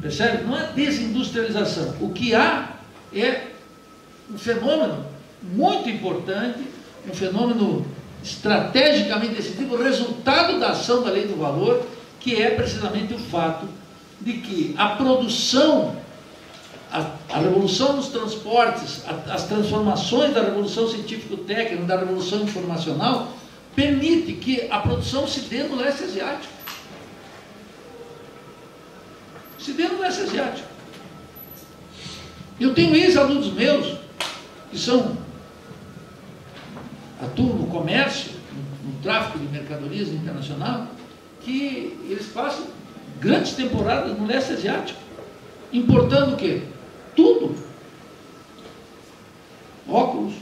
Percebe? Não há desindustrialização. O que há é um fenômeno muito importante, um fenômeno estrategicamente decisivo, resultado da ação da lei do valor, que é precisamente o fato de que a produção, a, a revolução dos transportes, a, as transformações da revolução científico-técnica, da revolução informacional, permite que a produção se dê no leste asiático. Se dê no leste asiático. Eu tenho ex-alunos meus que são atuam no comércio, no, no tráfico de mercadorias internacional, que eles passam grandes temporadas no leste asiático, importando o quê? Tudo. Óculos,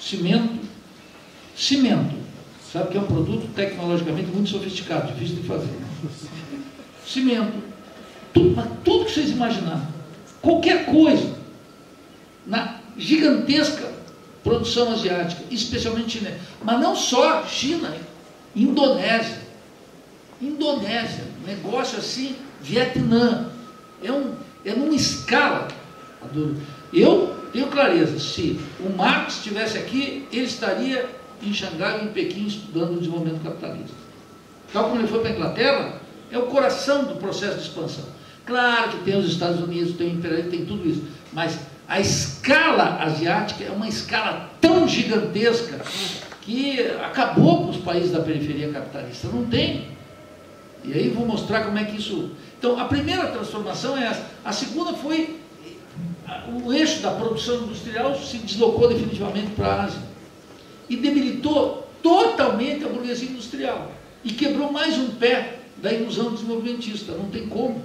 cimento, cimento. Sabe que é um produto tecnologicamente muito sofisticado, difícil de fazer. Cimento, tudo, tudo que vocês imaginarem, qualquer coisa, na gigantesca produção asiática, especialmente chinesa, mas não só China, Indonésia. Indonésia, negócio assim, Vietnã. É, um, é numa escala. Eu tenho clareza, se o Marx estivesse aqui, ele estaria em Xangai e em Pequim estudando o desenvolvimento capitalista. Tal como ele foi para a Inglaterra, é o coração do processo de expansão. Claro que tem os Estados Unidos, tem o imperialismo, tem tudo isso, mas a escala asiática é uma escala tão gigantesca que acabou com os países da periferia capitalista. Não tem. E aí vou mostrar como é que isso. Então, a primeira transformação é essa. A segunda foi o eixo da produção industrial se deslocou definitivamente para a Ásia e debilitou totalmente a burguesia industrial e quebrou mais um pé da ilusão desenvolvimentista. Não tem como.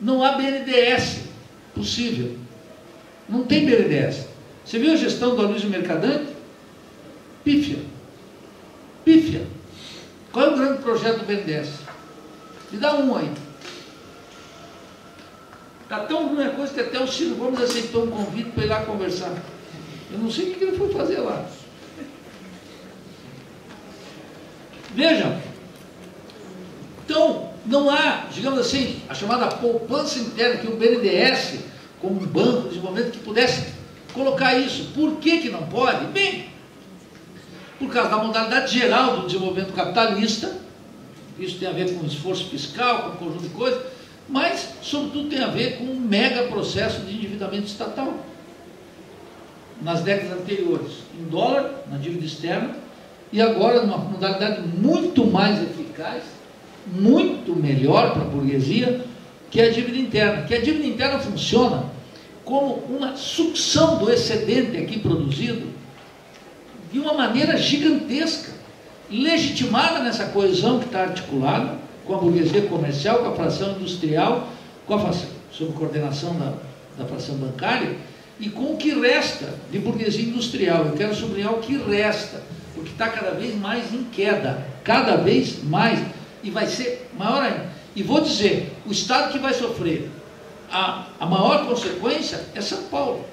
Não há BNDES possível. Não tem BNDES. Você viu a gestão do Aloysio Mercadante? Pífia. Pífia. Qual é o grande projeto do BNDES? Me dá um aí. Está tão ruim a coisa que até o Ciro Gomes aceitou um convite para ir lá conversar. Eu não sei o que ele foi fazer lá. Vejam, então não há, digamos assim, a chamada poupança interna que o BNDES, como um banco de desenvolvimento, que pudesse colocar isso. Por que, que não pode? Bem, por causa da modalidade geral do desenvolvimento capitalista, isso tem a ver com esforço fiscal, com um conjunto de coisas, mas, sobretudo, tem a ver com um mega processo de endividamento estatal. Nas décadas anteriores, em dólar, na dívida externa, e agora numa modalidade muito mais eficaz, muito melhor para a burguesia, que é a dívida interna. Que a dívida interna funciona como uma sucção do excedente aqui produzido de uma maneira gigantesca, legitimada nessa coesão que está articulada com a burguesia comercial, com a fração industrial, com a fração, sob coordenação da, da fração bancária, e com o que resta de burguesia industrial. Eu quero sublinhar o que resta, porque está cada vez mais em queda, cada vez mais, e vai ser maior ainda. E vou dizer, o Estado que vai sofrer a, a maior consequência é São Paulo,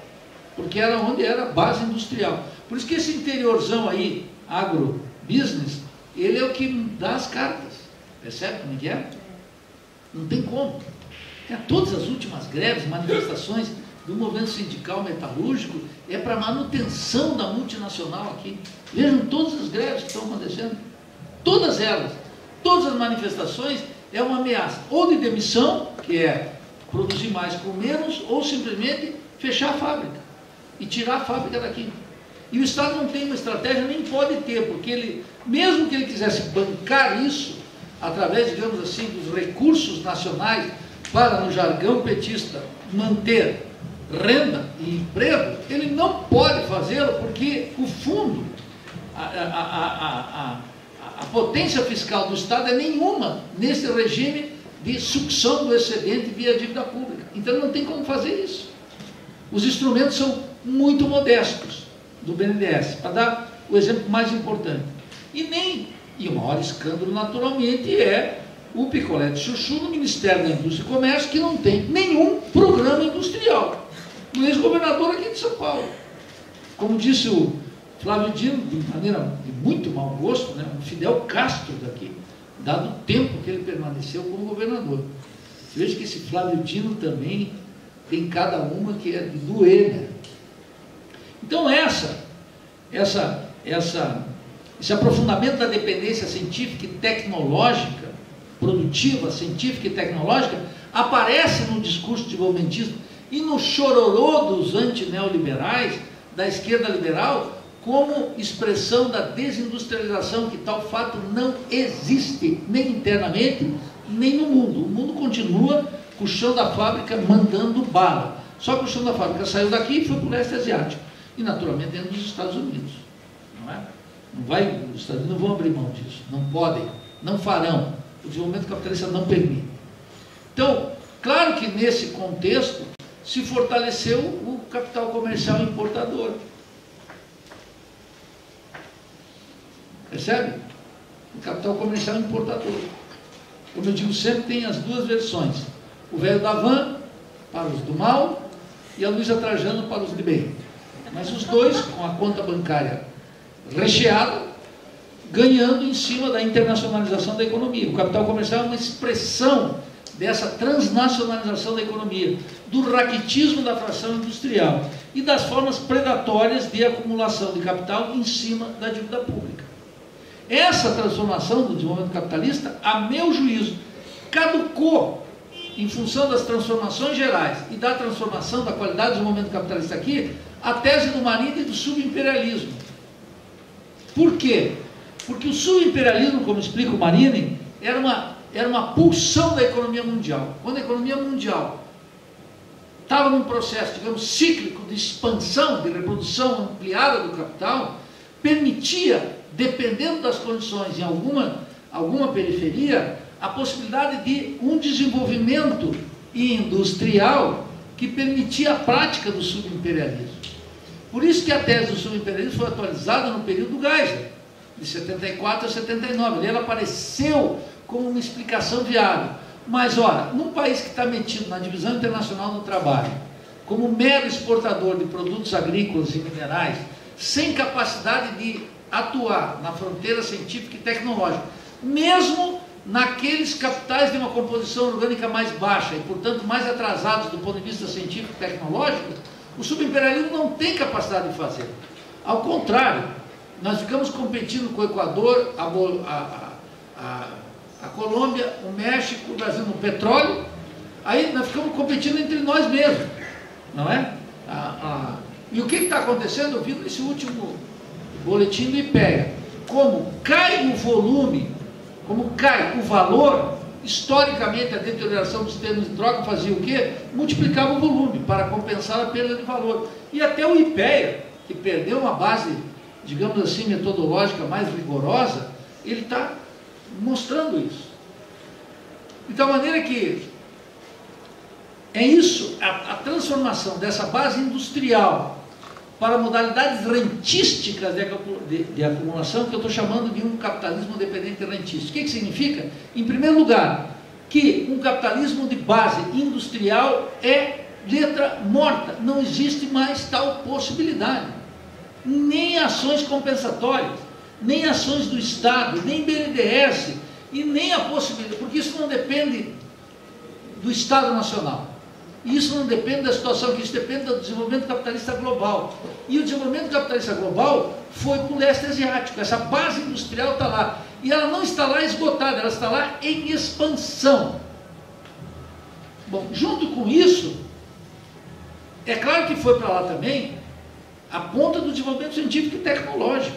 porque era onde era a base industrial. Por isso que esse interiorzão aí, agrobusiness, ele é o que dá as cartas. Percebe como é que é? Não tem como. É, todas as últimas greves, manifestações do movimento sindical metalúrgico é para manutenção da multinacional aqui. Vejam todas as greves que estão acontecendo. Todas elas. Todas as manifestações é uma ameaça. Ou de demissão, que é produzir mais com menos, ou simplesmente fechar a fábrica e tirar a fábrica daqui. E o Estado não tem uma estratégia, nem pode ter, porque ele, mesmo que ele quisesse bancar isso, através, digamos assim, dos recursos nacionais, para, no jargão petista, manter renda e emprego, ele não pode fazê-lo porque o fundo, a, a, a, a, potência fiscal do Estado é nenhuma nesse regime de sucção do excedente via dívida pública. Então não tem como fazer isso. Os instrumentos são muito modestos do BNDES, para dar o exemplo mais importante. E nem, e o maior escândalo naturalmente é o picolé de chuchu no Ministério da Indústria e Comércio, que não tem nenhum programa industrial. O ex-governador aqui de São Paulo. Como disse o Flávio Dino, de maneira de muito mau gosto, né, um Fidel Castro daqui, dado o tempo que ele permaneceu como governador. Veja que esse Flávio Dino também tem cada uma que é de doer, né? Então essa, essa, essa, esse aprofundamento da dependência científica e tecnológica, produtiva, científica e tecnológica, aparece no discurso desenvolvimentista e no chororô dos antineoliberais, da esquerda liberal, como expressão da desindustrialização, que tal fato não existe, nem internamente, nem no mundo. O mundo continua com o chão da fábrica mandando bala. Só que o chão da fábrica saiu daqui e foi para o leste asiático e naturalmente dentro dos Estados Unidos. Não é? Não vai, os Estados Unidos não vão abrir mão disso, não podem, não farão. O desenvolvimento capitalista não permite. Então, claro que nesse contexto se fortaleceu o capital comercial importador. Percebe? O capital comercial importador. Como eu digo sempre, tem as duas versões. O velho da van para os do mal e a Luísa Trajano para os de bem. Mas os dois, com a conta bancária recheada, ganhando em cima da internacionalização da economia. O capital comercial é uma expressão dessa transnacionalização da economia, do raquitismo da fração industrial e das formas predatórias de acumulação de capital em cima da dívida pública. Essa transformação do desenvolvimento capitalista, a meu juízo, caducou em função das transformações gerais e da transformação da qualidade do desenvolvimento capitalista aqui, a tese do Marinho e do subimperialismo. Por quê? Porque o subimperialismo, como explica o Marini, era uma, era uma pulsão da economia mundial. Quando a economia mundial estava num processo, digamos, cíclico de expansão, de reprodução ampliada do capital, permitia dependendo das condições em alguma, alguma periferia, a possibilidade de um desenvolvimento industrial que permitia a prática do subimperialismo. Por isso que a tese do subimperialismo foi atualizada no período Geisel, de 74 a 79. Ali ela apareceu como uma explicação viável. Mas, ora, num país que está metido na divisão internacional do trabalho, como mero exportador de produtos agrícolas e minerais, sem capacidade de atuar na fronteira científica e tecnológica, mesmo naqueles capitais de uma composição orgânica mais baixa e, portanto, mais atrasados do ponto de vista científico e tecnológico, o subimperialismo não tem capacidade de fazer. Ao contrário, nós ficamos competindo com o Equador, a, a, a, a Colômbia, o México, o Brasil no petróleo, aí nós ficamos competindo entre nós mesmos, não é? e o que está acontecendo? Eu vi nesse último boletim do IPEA, como cai o volume como cai o valor, historicamente a deterioração dos termos de troca fazia o quê? Multiplicava o volume para compensar a perda de valor. E até o IPEA, que perdeu uma base, digamos assim, metodológica mais rigorosa, ele está mostrando isso. De tal maneira que é isso, a, a transformação dessa base industrial para modalidades rentísticas de, acumulação, que eu estou chamando de um capitalismo dependente rentístico. O que, que significa? Em primeiro lugar, que um capitalismo de base industrial é letra morta, não existe mais tal possibilidade. Nem ações compensatórias, nem ações do Estado, nem BNDES, e nem a possibilidade, porque isso não depende do Estado Nacional. E isso não depende da situação, que isso depende do desenvolvimento capitalista global. E o desenvolvimento capitalista global foi para o leste asiático. Essa base industrial está lá. E ela não está lá esgotada, ela está lá em expansão. Bom, junto com isso, é claro que foi para lá também a ponta do desenvolvimento científico e tecnológico.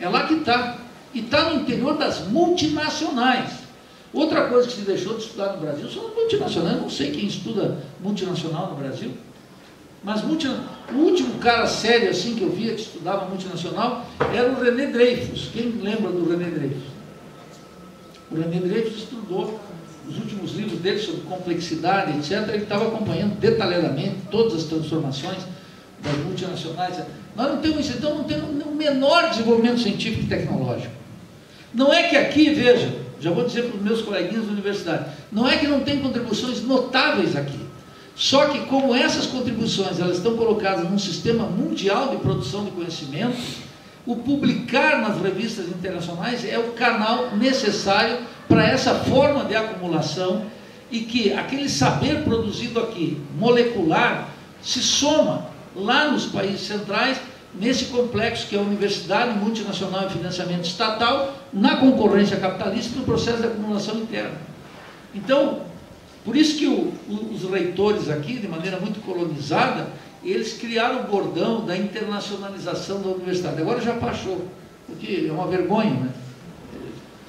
É lá que está. E está no interior das multinacionais. Outra coisa que se deixou de estudar no Brasil são multinacionais. Eu não sei quem estuda multinacional no Brasil. Mas o último cara sério assim que eu via que estudava multinacional era o René Dreyfus. Quem lembra do René Dreyfus? O René Dreyfus estudou os últimos livros dele sobre complexidade, etc. Ele estava acompanhando detalhadamente todas as transformações das multinacionais. Nós não temos isso, então não temos o menor desenvolvimento científico e tecnológico. Não é que aqui, veja, já vou dizer para os meus coleguinhas da universidade, não é que não tem contribuições notáveis aqui. Só que como essas contribuições elas estão colocadas num sistema mundial de produção de conhecimento, o publicar nas revistas internacionais é o canal necessário para essa forma de acumulação e que aquele saber produzido aqui, molecular, se soma lá nos países centrais nesse complexo que é a universidade multinacional e financiamento estatal, na concorrência capitalista no processo de acumulação interna. Então, por isso que o, os reitores aqui, de maneira muito colonizada, eles criaram o bordão da internacionalização da universidade. Agora já passou, porque é uma vergonha, né?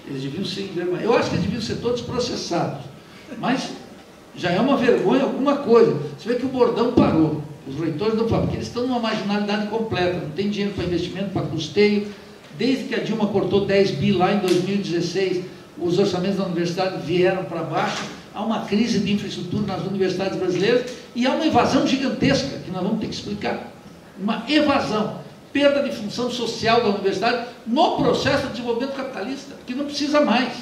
Eles deviam ser envergonhados. Eu acho que eles deviam ser todos processados. Mas já é uma vergonha alguma coisa. Você vê que o bordão parou. Os reitores não falam, porque eles estão numa marginalidade completa, não tem dinheiro para investimento, para custeio. Desde que a Dilma cortou 10 bi lá em 2016, os orçamentos da universidade vieram para baixo. Há uma crise de infraestrutura nas universidades brasileiras e há uma evasão gigantesca que nós vamos ter que explicar. Uma evasão, perda de função social da universidade no processo de desenvolvimento capitalista, que não precisa mais.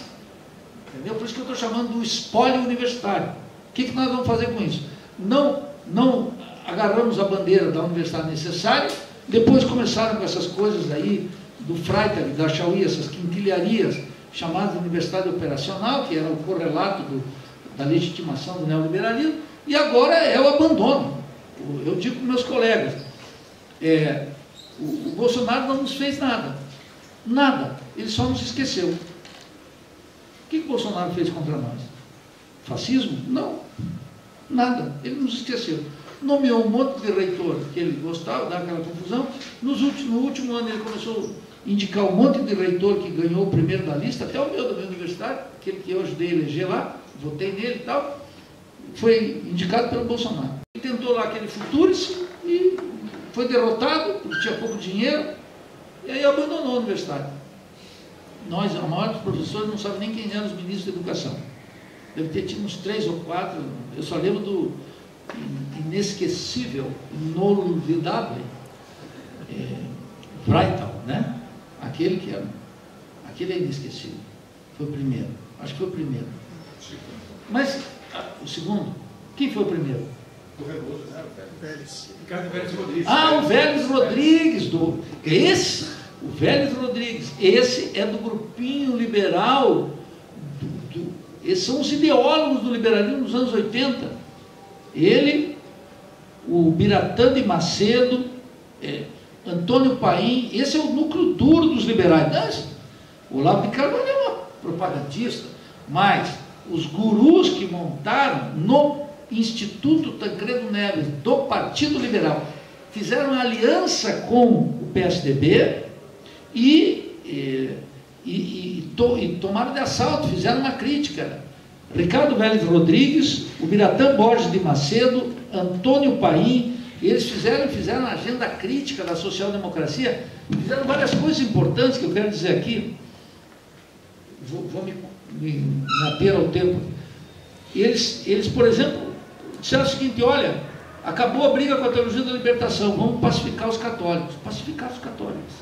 Entendeu? Por isso que eu estou chamando do espólio universitário. O que, que nós vamos fazer com isso? Não, não agarramos a bandeira da universidade necessária, depois começaram com essas coisas aí do Freitag, da Chauí, essas quinquilharias chamadas universidade operacional, que era o correlato do, da legitimação do neoliberalismo, e agora é o abandono. Eu digo para meus colegas, é, o, o Bolsonaro não nos fez nada, nada, ele só nos esqueceu. O que, que Bolsonaro fez contra nós? Fascismo? Não, nada, ele nos esqueceu nomeou um monte de reitor que ele gostava, dava aquela confusão. Nos últimos, no último ano ele começou a indicar um monte de reitor que ganhou o primeiro da lista, até o meu da minha universidade, aquele que eu ajudei a eleger lá, votei nele e tal, foi indicado pelo Bolsonaro. Ele tentou lá aquele Futurice e foi derrotado, porque tinha pouco dinheiro, e aí abandonou a universidade. nós, a maior dos professores, não sabe nem quem eram os ministros da educação. Deve ter tido uns três ou quatro. Eu só lembro do inesquecível, inolvidável, é, Freital, né? Aquele que era. Aquele é inesquecível. Foi o primeiro. Acho que foi o primeiro. Mas, ah, o segundo, quem foi o primeiro? Do Redondo, né? O Vélez. Ricardo Vélez Rodrigues. Ah, o Vélez Rodrigues. Do, esse, o Vélez Rodrigues. Esse é do grupinho liberal. Do, do, esses são os ideólogos do liberalismo nos anos 80. Ele, o Biratã de Macedo, é, Antônio Paim, esse é o núcleo duro dos liberais. O Olavo de Carvalho é uma propagandista, mas os gurus que montaram no Instituto Tancredo Neves do Partido Liberal fizeram aliança com o PSDB e, e, e, to, e tomaram de assalto, fizeram uma crítica. Ricardo Vélez Rodrigues, o Biratã Borges de Macedo, Antônio Paim, eles fizeram, fizeram agenda crítica da social-democracia, fizeram várias coisas importantes que eu quero dizer aqui. Vou, vou me, me, me ater ao tempo. Eles, eles, por exemplo, disseram o seguinte: olha, acabou a briga com a teologia da libertação, vamos pacificar os católicos. Pacificar os católicos.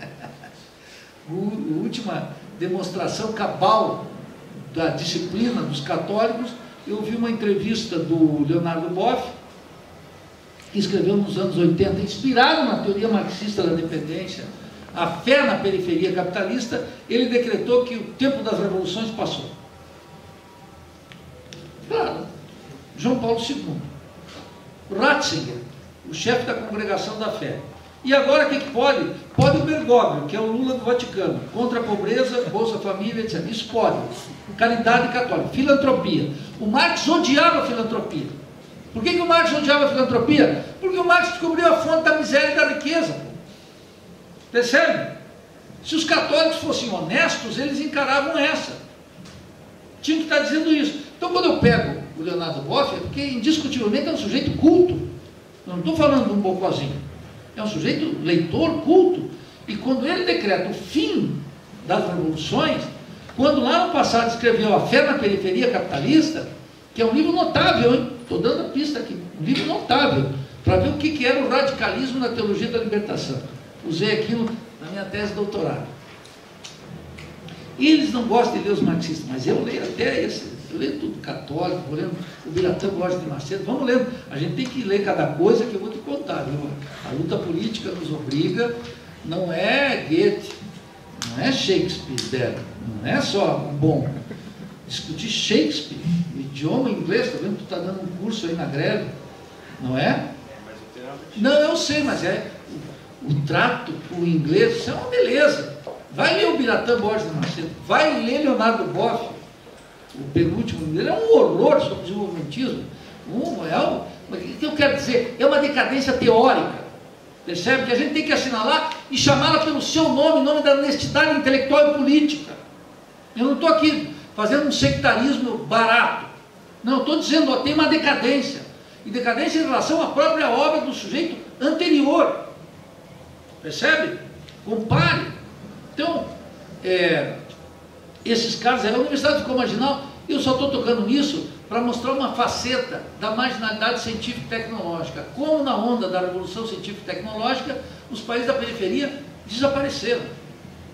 a última demonstração cabal da disciplina dos católicos, eu vi uma entrevista do Leonardo Boff, que escreveu nos anos 80, inspirado na teoria marxista da dependência, a fé na periferia capitalista, ele decretou que o tempo das revoluções passou. Claro, João Paulo II, Ratzinger, o chefe da congregação da fé. E agora o que, pode? Pode o Bergoglio, que é o Lula do Vaticano, contra a pobreza, Bolsa Família, etc. Isso pode. Caridade católica, filantropia. O Marx odiava a filantropia. Por que, que o Marx odiava a filantropia? Porque o Marx descobriu a fonte da miséria e da riqueza. Percebe? Se os católicos fossem honestos, eles encaravam essa. Tinha que estar dizendo isso. Então, quando eu pego o Leonardo Boff, é porque indiscutivelmente é um sujeito culto. Eu não estou falando de um bocozinho. É um sujeito leitor, culto. E quando ele decreta o fim das revoluções, quando lá no passado escreveu A Fé na Periferia Capitalista, que é um livro notável, hein? Estou dando a pista aqui, um livro notável, para ver o que, que era o radicalismo na teologia da libertação. Usei aquilo na minha tese de doutorado. E eles não gostam de ler os marxistas, mas eu leio até esse, leio tudo, católico, vou lendo o Biratã gosta de Macedo, vamos lendo. A gente tem que ler cada coisa que eu vou te contar. Viu? A luta política nos obriga, não é Goethe, não é Shakespeare, não é só bom. Discutir Shakespeare, idioma inglês, está vendo? Tu está dando um curso aí na greve, não é? Não, eu sei, mas é o, o trato com o inglês, isso é uma beleza. Vai ler o Biratã Borges de Macedo, vai ler Leonardo Boff, o penúltimo dele é um horror sobre o desenvolvimentismo. Um, é um, o que eu quero dizer? É uma decadência teórica. Percebe? Que a gente tem que assinalar e chamá-la pelo seu nome, nome da honestidade intelectual e política. Eu não estou aqui fazendo um sectarismo barato. Não, estou dizendo, ó, tem uma decadência. E decadência em relação à própria obra do sujeito anterior. Percebe? Compare. Então, é, esses caras, a Universidade ficou marginal, eu só estou tocando nisso para mostrar uma faceta da marginalidade científica e tecnológica. Como na onda da revolução científica e tecnológica, os países da periferia desapareceram.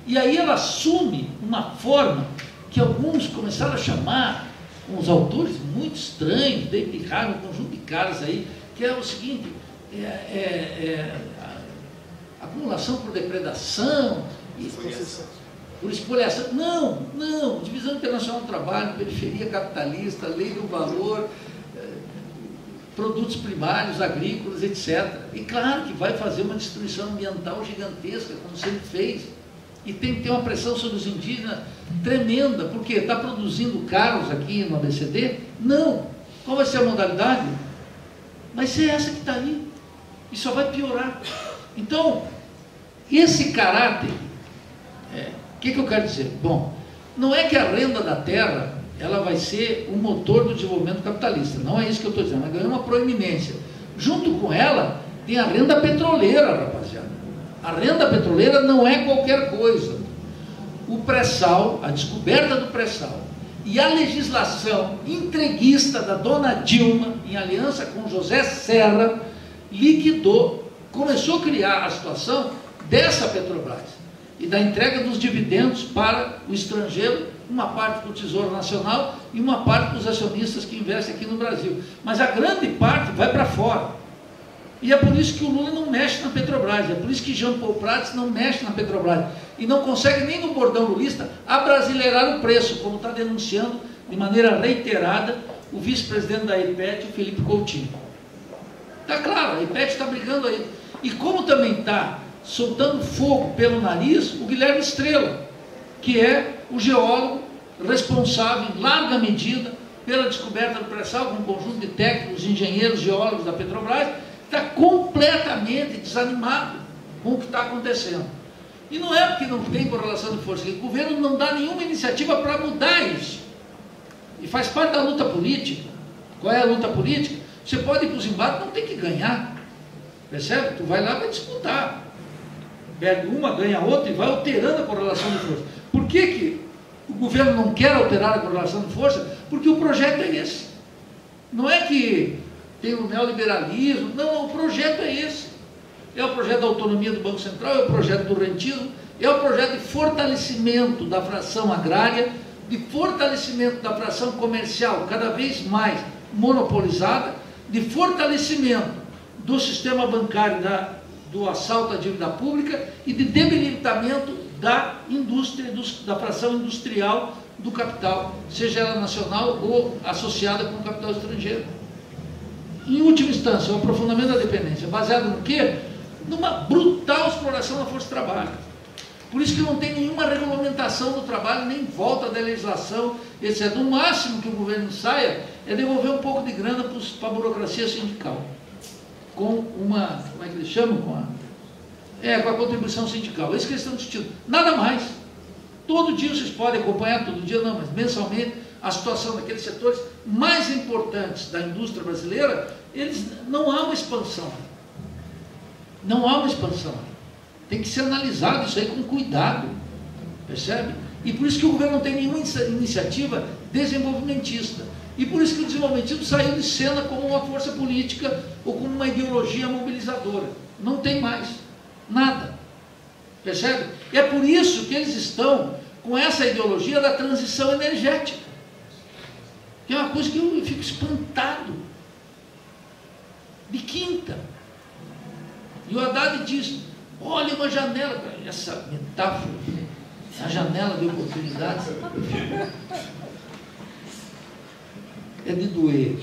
E aí ela assume uma forma que alguns começaram a chamar, uns autores muito estranhos, David Harvey, um conjunto de caras aí, que é o seguinte, é, é, é acumulação por depredação, e, por espoliação. Não, não. Divisão Internacional do Trabalho, periferia capitalista, lei do valor, eh, produtos primários, agrícolas, etc. E claro que vai fazer uma destruição ambiental gigantesca, como sempre fez. E tem que ter uma pressão sobre os indígenas tremenda, porque está produzindo carros aqui no ABCD? Não. Qual vai ser a modalidade? Vai ser essa que está aí. E só vai piorar. Então, esse caráter que, que eu quero dizer? Bom, não é que a renda da terra ela vai ser o motor do desenvolvimento capitalista. Não é isso que eu estou dizendo. Ela ganhou uma proeminência. Junto com ela, tem a renda petroleira, rapaziada. A renda petroleira não é qualquer coisa. O, pré-sal, a descoberta do pré-sal e a legislação entreguista da dona Dilma, em aliança com José Serra, liquidou, começou a criar a situação dessa Petrobras e da entrega dos dividendos para o estrangeiro, uma parte para o Tesouro Nacional e uma parte para os acionistas que investem aqui no Brasil. Mas a grande parte vai para fora. E é por isso que o Lula não mexe na Petrobras, é por isso que Jean Paul Prats não mexe na Petrobras. E não consegue nem no bordão lulista abrasileirar o preço, como está denunciando de maneira reiterada o vice-presidente da IPET, o Felipe Coutinho. Está claro, a IPET está brigando aí. E como também está soltando fogo pelo nariz o Guilherme Estrela, que é o geólogo responsável, em larga medida, pela descoberta do pré-sal, com um conjunto de técnicos, engenheiros, geólogos da Petrobras, está completamente desanimado com o que está acontecendo. E não é porque não tem correlação de força, o governo não dá nenhuma iniciativa para mudar isso. E faz parte da luta política. Qual é a luta política? Você pode ir para os embates, não tem que ganhar. Percebe? Tu vai lá para disputar. Perde uma, ganha outra e vai alterando a correlação de força. Por que, que o governo não quer alterar a correlação de força? Porque o projeto é esse. Não é que tem o neoliberalismo. Não, o projeto é esse. É o projeto da autonomia do Banco Central, é o projeto do rentismo, é o projeto de fortalecimento da fração agrária, de fortalecimento da fração comercial cada vez mais monopolizada, de fortalecimento do sistema bancário da, do assalto à dívida pública e de debilitamento da indústria, da fração industrial do capital, seja ela nacional ou associada com o capital estrangeiro. Em última instância, o aprofundamento da dependência, baseado no quê? Numa brutal exploração da força de trabalho. Por isso que não tem nenhuma regulamentação do trabalho, nem volta da legislação, etc. No máximo que o governo saia é devolver um pouco de grana para a burocracia sindical. Com uma, como é que eles chamam? Com a, é, com a contribuição sindical. Isso que eles estão discutindo. Nada mais. Todo dia vocês podem acompanhar, todo dia não, mas mensalmente, a situação daqueles setores mais importantes da indústria brasileira, eles não há uma expansão. Não há uma expansão. Tem que ser analisado isso aí com cuidado. Percebe? E por isso que o governo não tem nenhuma iniciativa desenvolvimentista. E por isso que o desenvolvimentismo saiu de cena como uma força política ou como uma ideologia mobilizadora. Não tem mais. Nada. Percebe? E é por isso que eles estão com essa ideologia da transição energética. Que é uma coisa que eu fico espantado. De quinta. E o Haddad diz: olha uma janela, essa metáfora, a janela de oportunidades. É de doer.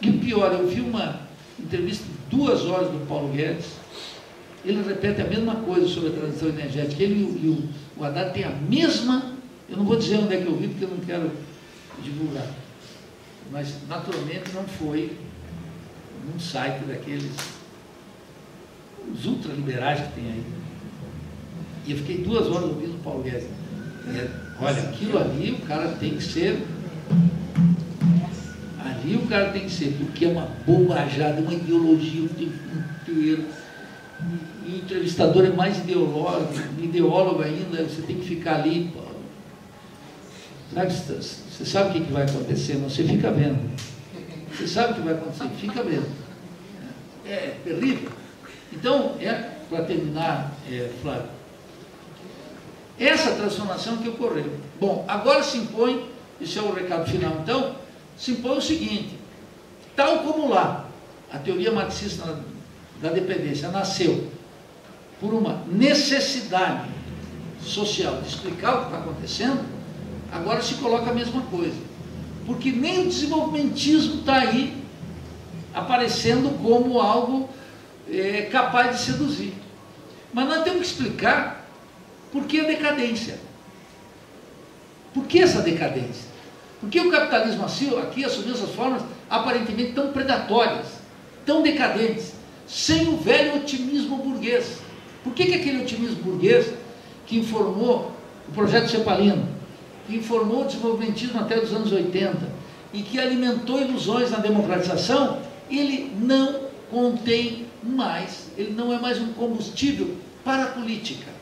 E o pior, eu vi uma entrevista de duas horas do Paulo Guedes, ele repete a mesma coisa sobre a transição energética. Ele e o, o Haddad têm a mesma, eu não vou dizer onde é que eu vi, porque eu não quero divulgar mas naturalmente não foi num site daqueles os ultraliberais que tem aí. E eu fiquei duas horas ouvindo o Paulo Guedes. É, olha, aquilo ali o cara tem que ser. Ali o cara tem que ser, porque é uma bobajada, uma ideologia o. E o entrevistador é mais ideólogo, ideólogo ainda, você tem que ficar ali. Sabe, você sabe o que, vai acontecer, mas você fica vendo. Você sabe o que vai acontecer, fica vendo. É, é terrível. Então, é, para terminar, é, Flávio, essa transformação que ocorreu. Bom, agora se impõe, esse é o recado final então, se impõe o seguinte, tal como lá, a teoria marxista da dependência nasceu por uma necessidade social de explicar o que está acontecendo, Agora se coloca a mesma coisa. Porque nem o desenvolvimentismo está aí aparecendo como algo é, capaz de seduzir. Mas nós temos que explicar por que a decadência. Por que essa decadência? Por que o capitalismo aqui assumiu essas formas aparentemente tão predatórias, tão decadentes, sem o velho otimismo burguês? Por que, que aquele otimismo burguês que informou o projeto Cepalino, que informou o desenvolvimentismo até os anos 80 e que alimentou ilusões na democratização, ele não contém mais, ele não é mais um combustível para a política,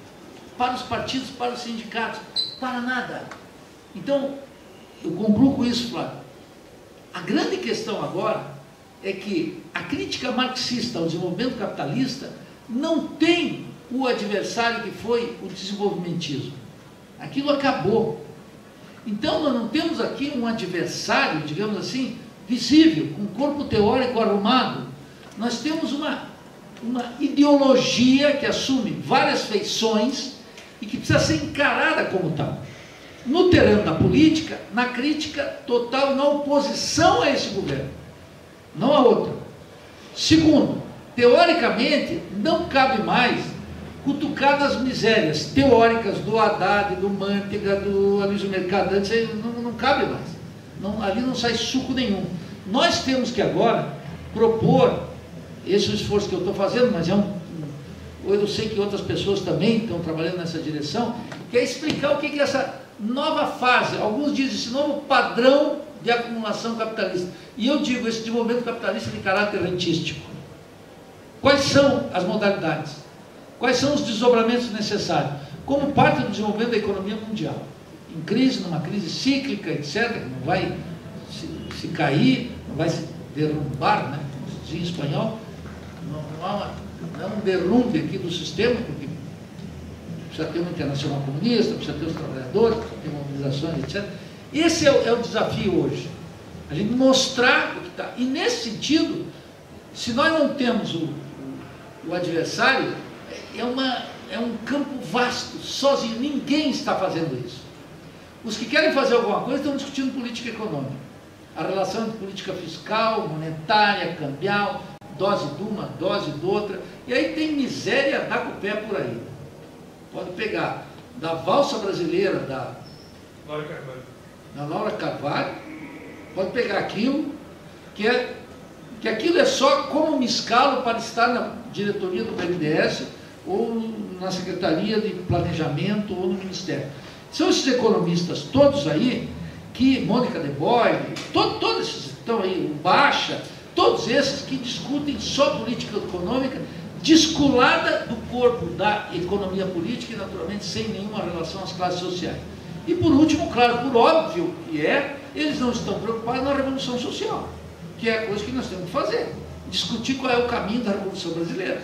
para os partidos, para os sindicatos. para nada. Então, eu concluo com isso, Flávio. A grande questão agora é que a crítica marxista ao desenvolvimento capitalista não tem o adversário que foi o desenvolvimentismo. Aquilo acabou. Então nós não temos aqui um adversário, digamos assim, visível, com corpo teórico arrumado. Nós temos uma, uma ideologia que assume várias feições e que precisa ser encarada como tal. No terreno da política, na crítica total, na oposição a esse governo, não a outra. Segundo, teoricamente, não cabe mais cutucar das misérias teóricas do Haddad, do Mantega, do Anísio Mercadante, não, não cabe mais. Não, ali não sai suco nenhum. Nós temos que agora propor, esse é o esforço que eu estou fazendo, mas é um, eu sei que outras pessoas também estão trabalhando nessa direção, que é explicar o que é essa nova fase, alguns dizem esse novo padrão de acumulação capitalista. E eu digo, esse desenvolvimento capitalista de caráter rentístico. Quais são as modalidades? Quais são os desdobramentos necessários? Como parte do desenvolvimento da economia mundial. Em crise, numa crise cíclica, etc., que não vai se, se cair, não vai se derrubar, né? como se diz em espanhol, não, não, há uma, não é um derrumbe aqui do sistema, porque precisa ter uma internacional comunista, precisa ter os trabalhadores, precisa ter mobilizações, etc. Esse é o, é o desafio hoje. A gente mostrar o que está. E nesse sentido, se nós não temos o, o, adversário, é, uma, é um campo vasto, sozinho, ninguém está fazendo isso. Os que querem fazer alguma coisa estão discutindo política econômica. A relação entre política fiscal, monetária, cambial, dose de uma, dose de outra. E aí tem miséria da com o pé por aí. Pode pegar da valsa brasileira da Laura Carvalho. Da Laura Carvalho, pode pegar aquilo que é que aquilo é só como me escalo para estar na diretoria do BNDES ou na Secretaria de Planejamento ou no Ministério. São esses economistas todos aí, que Mônica de Boy, todo, todos esses que estão aí, o Baixa, todos esses que discutem só política econômica, descolada do corpo da economia política e naturalmente sem nenhuma relação às classes sociais. E por último, claro, por óbvio que é, eles não estão preocupados na revolução social, que é a coisa que nós temos que fazer. Discutir qual é o caminho da Revolução Brasileira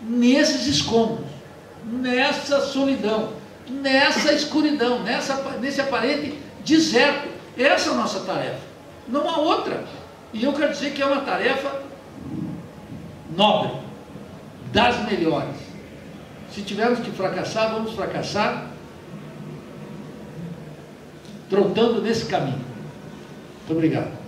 nesses escombros, nessa solidão, nessa escuridão, nessa, nesse aparente deserto. Essa é a nossa tarefa, não há outra. E eu quero dizer que é uma tarefa nobre, das melhores. Se tivermos que fracassar, vamos fracassar trotando nesse caminho. Muito obrigado.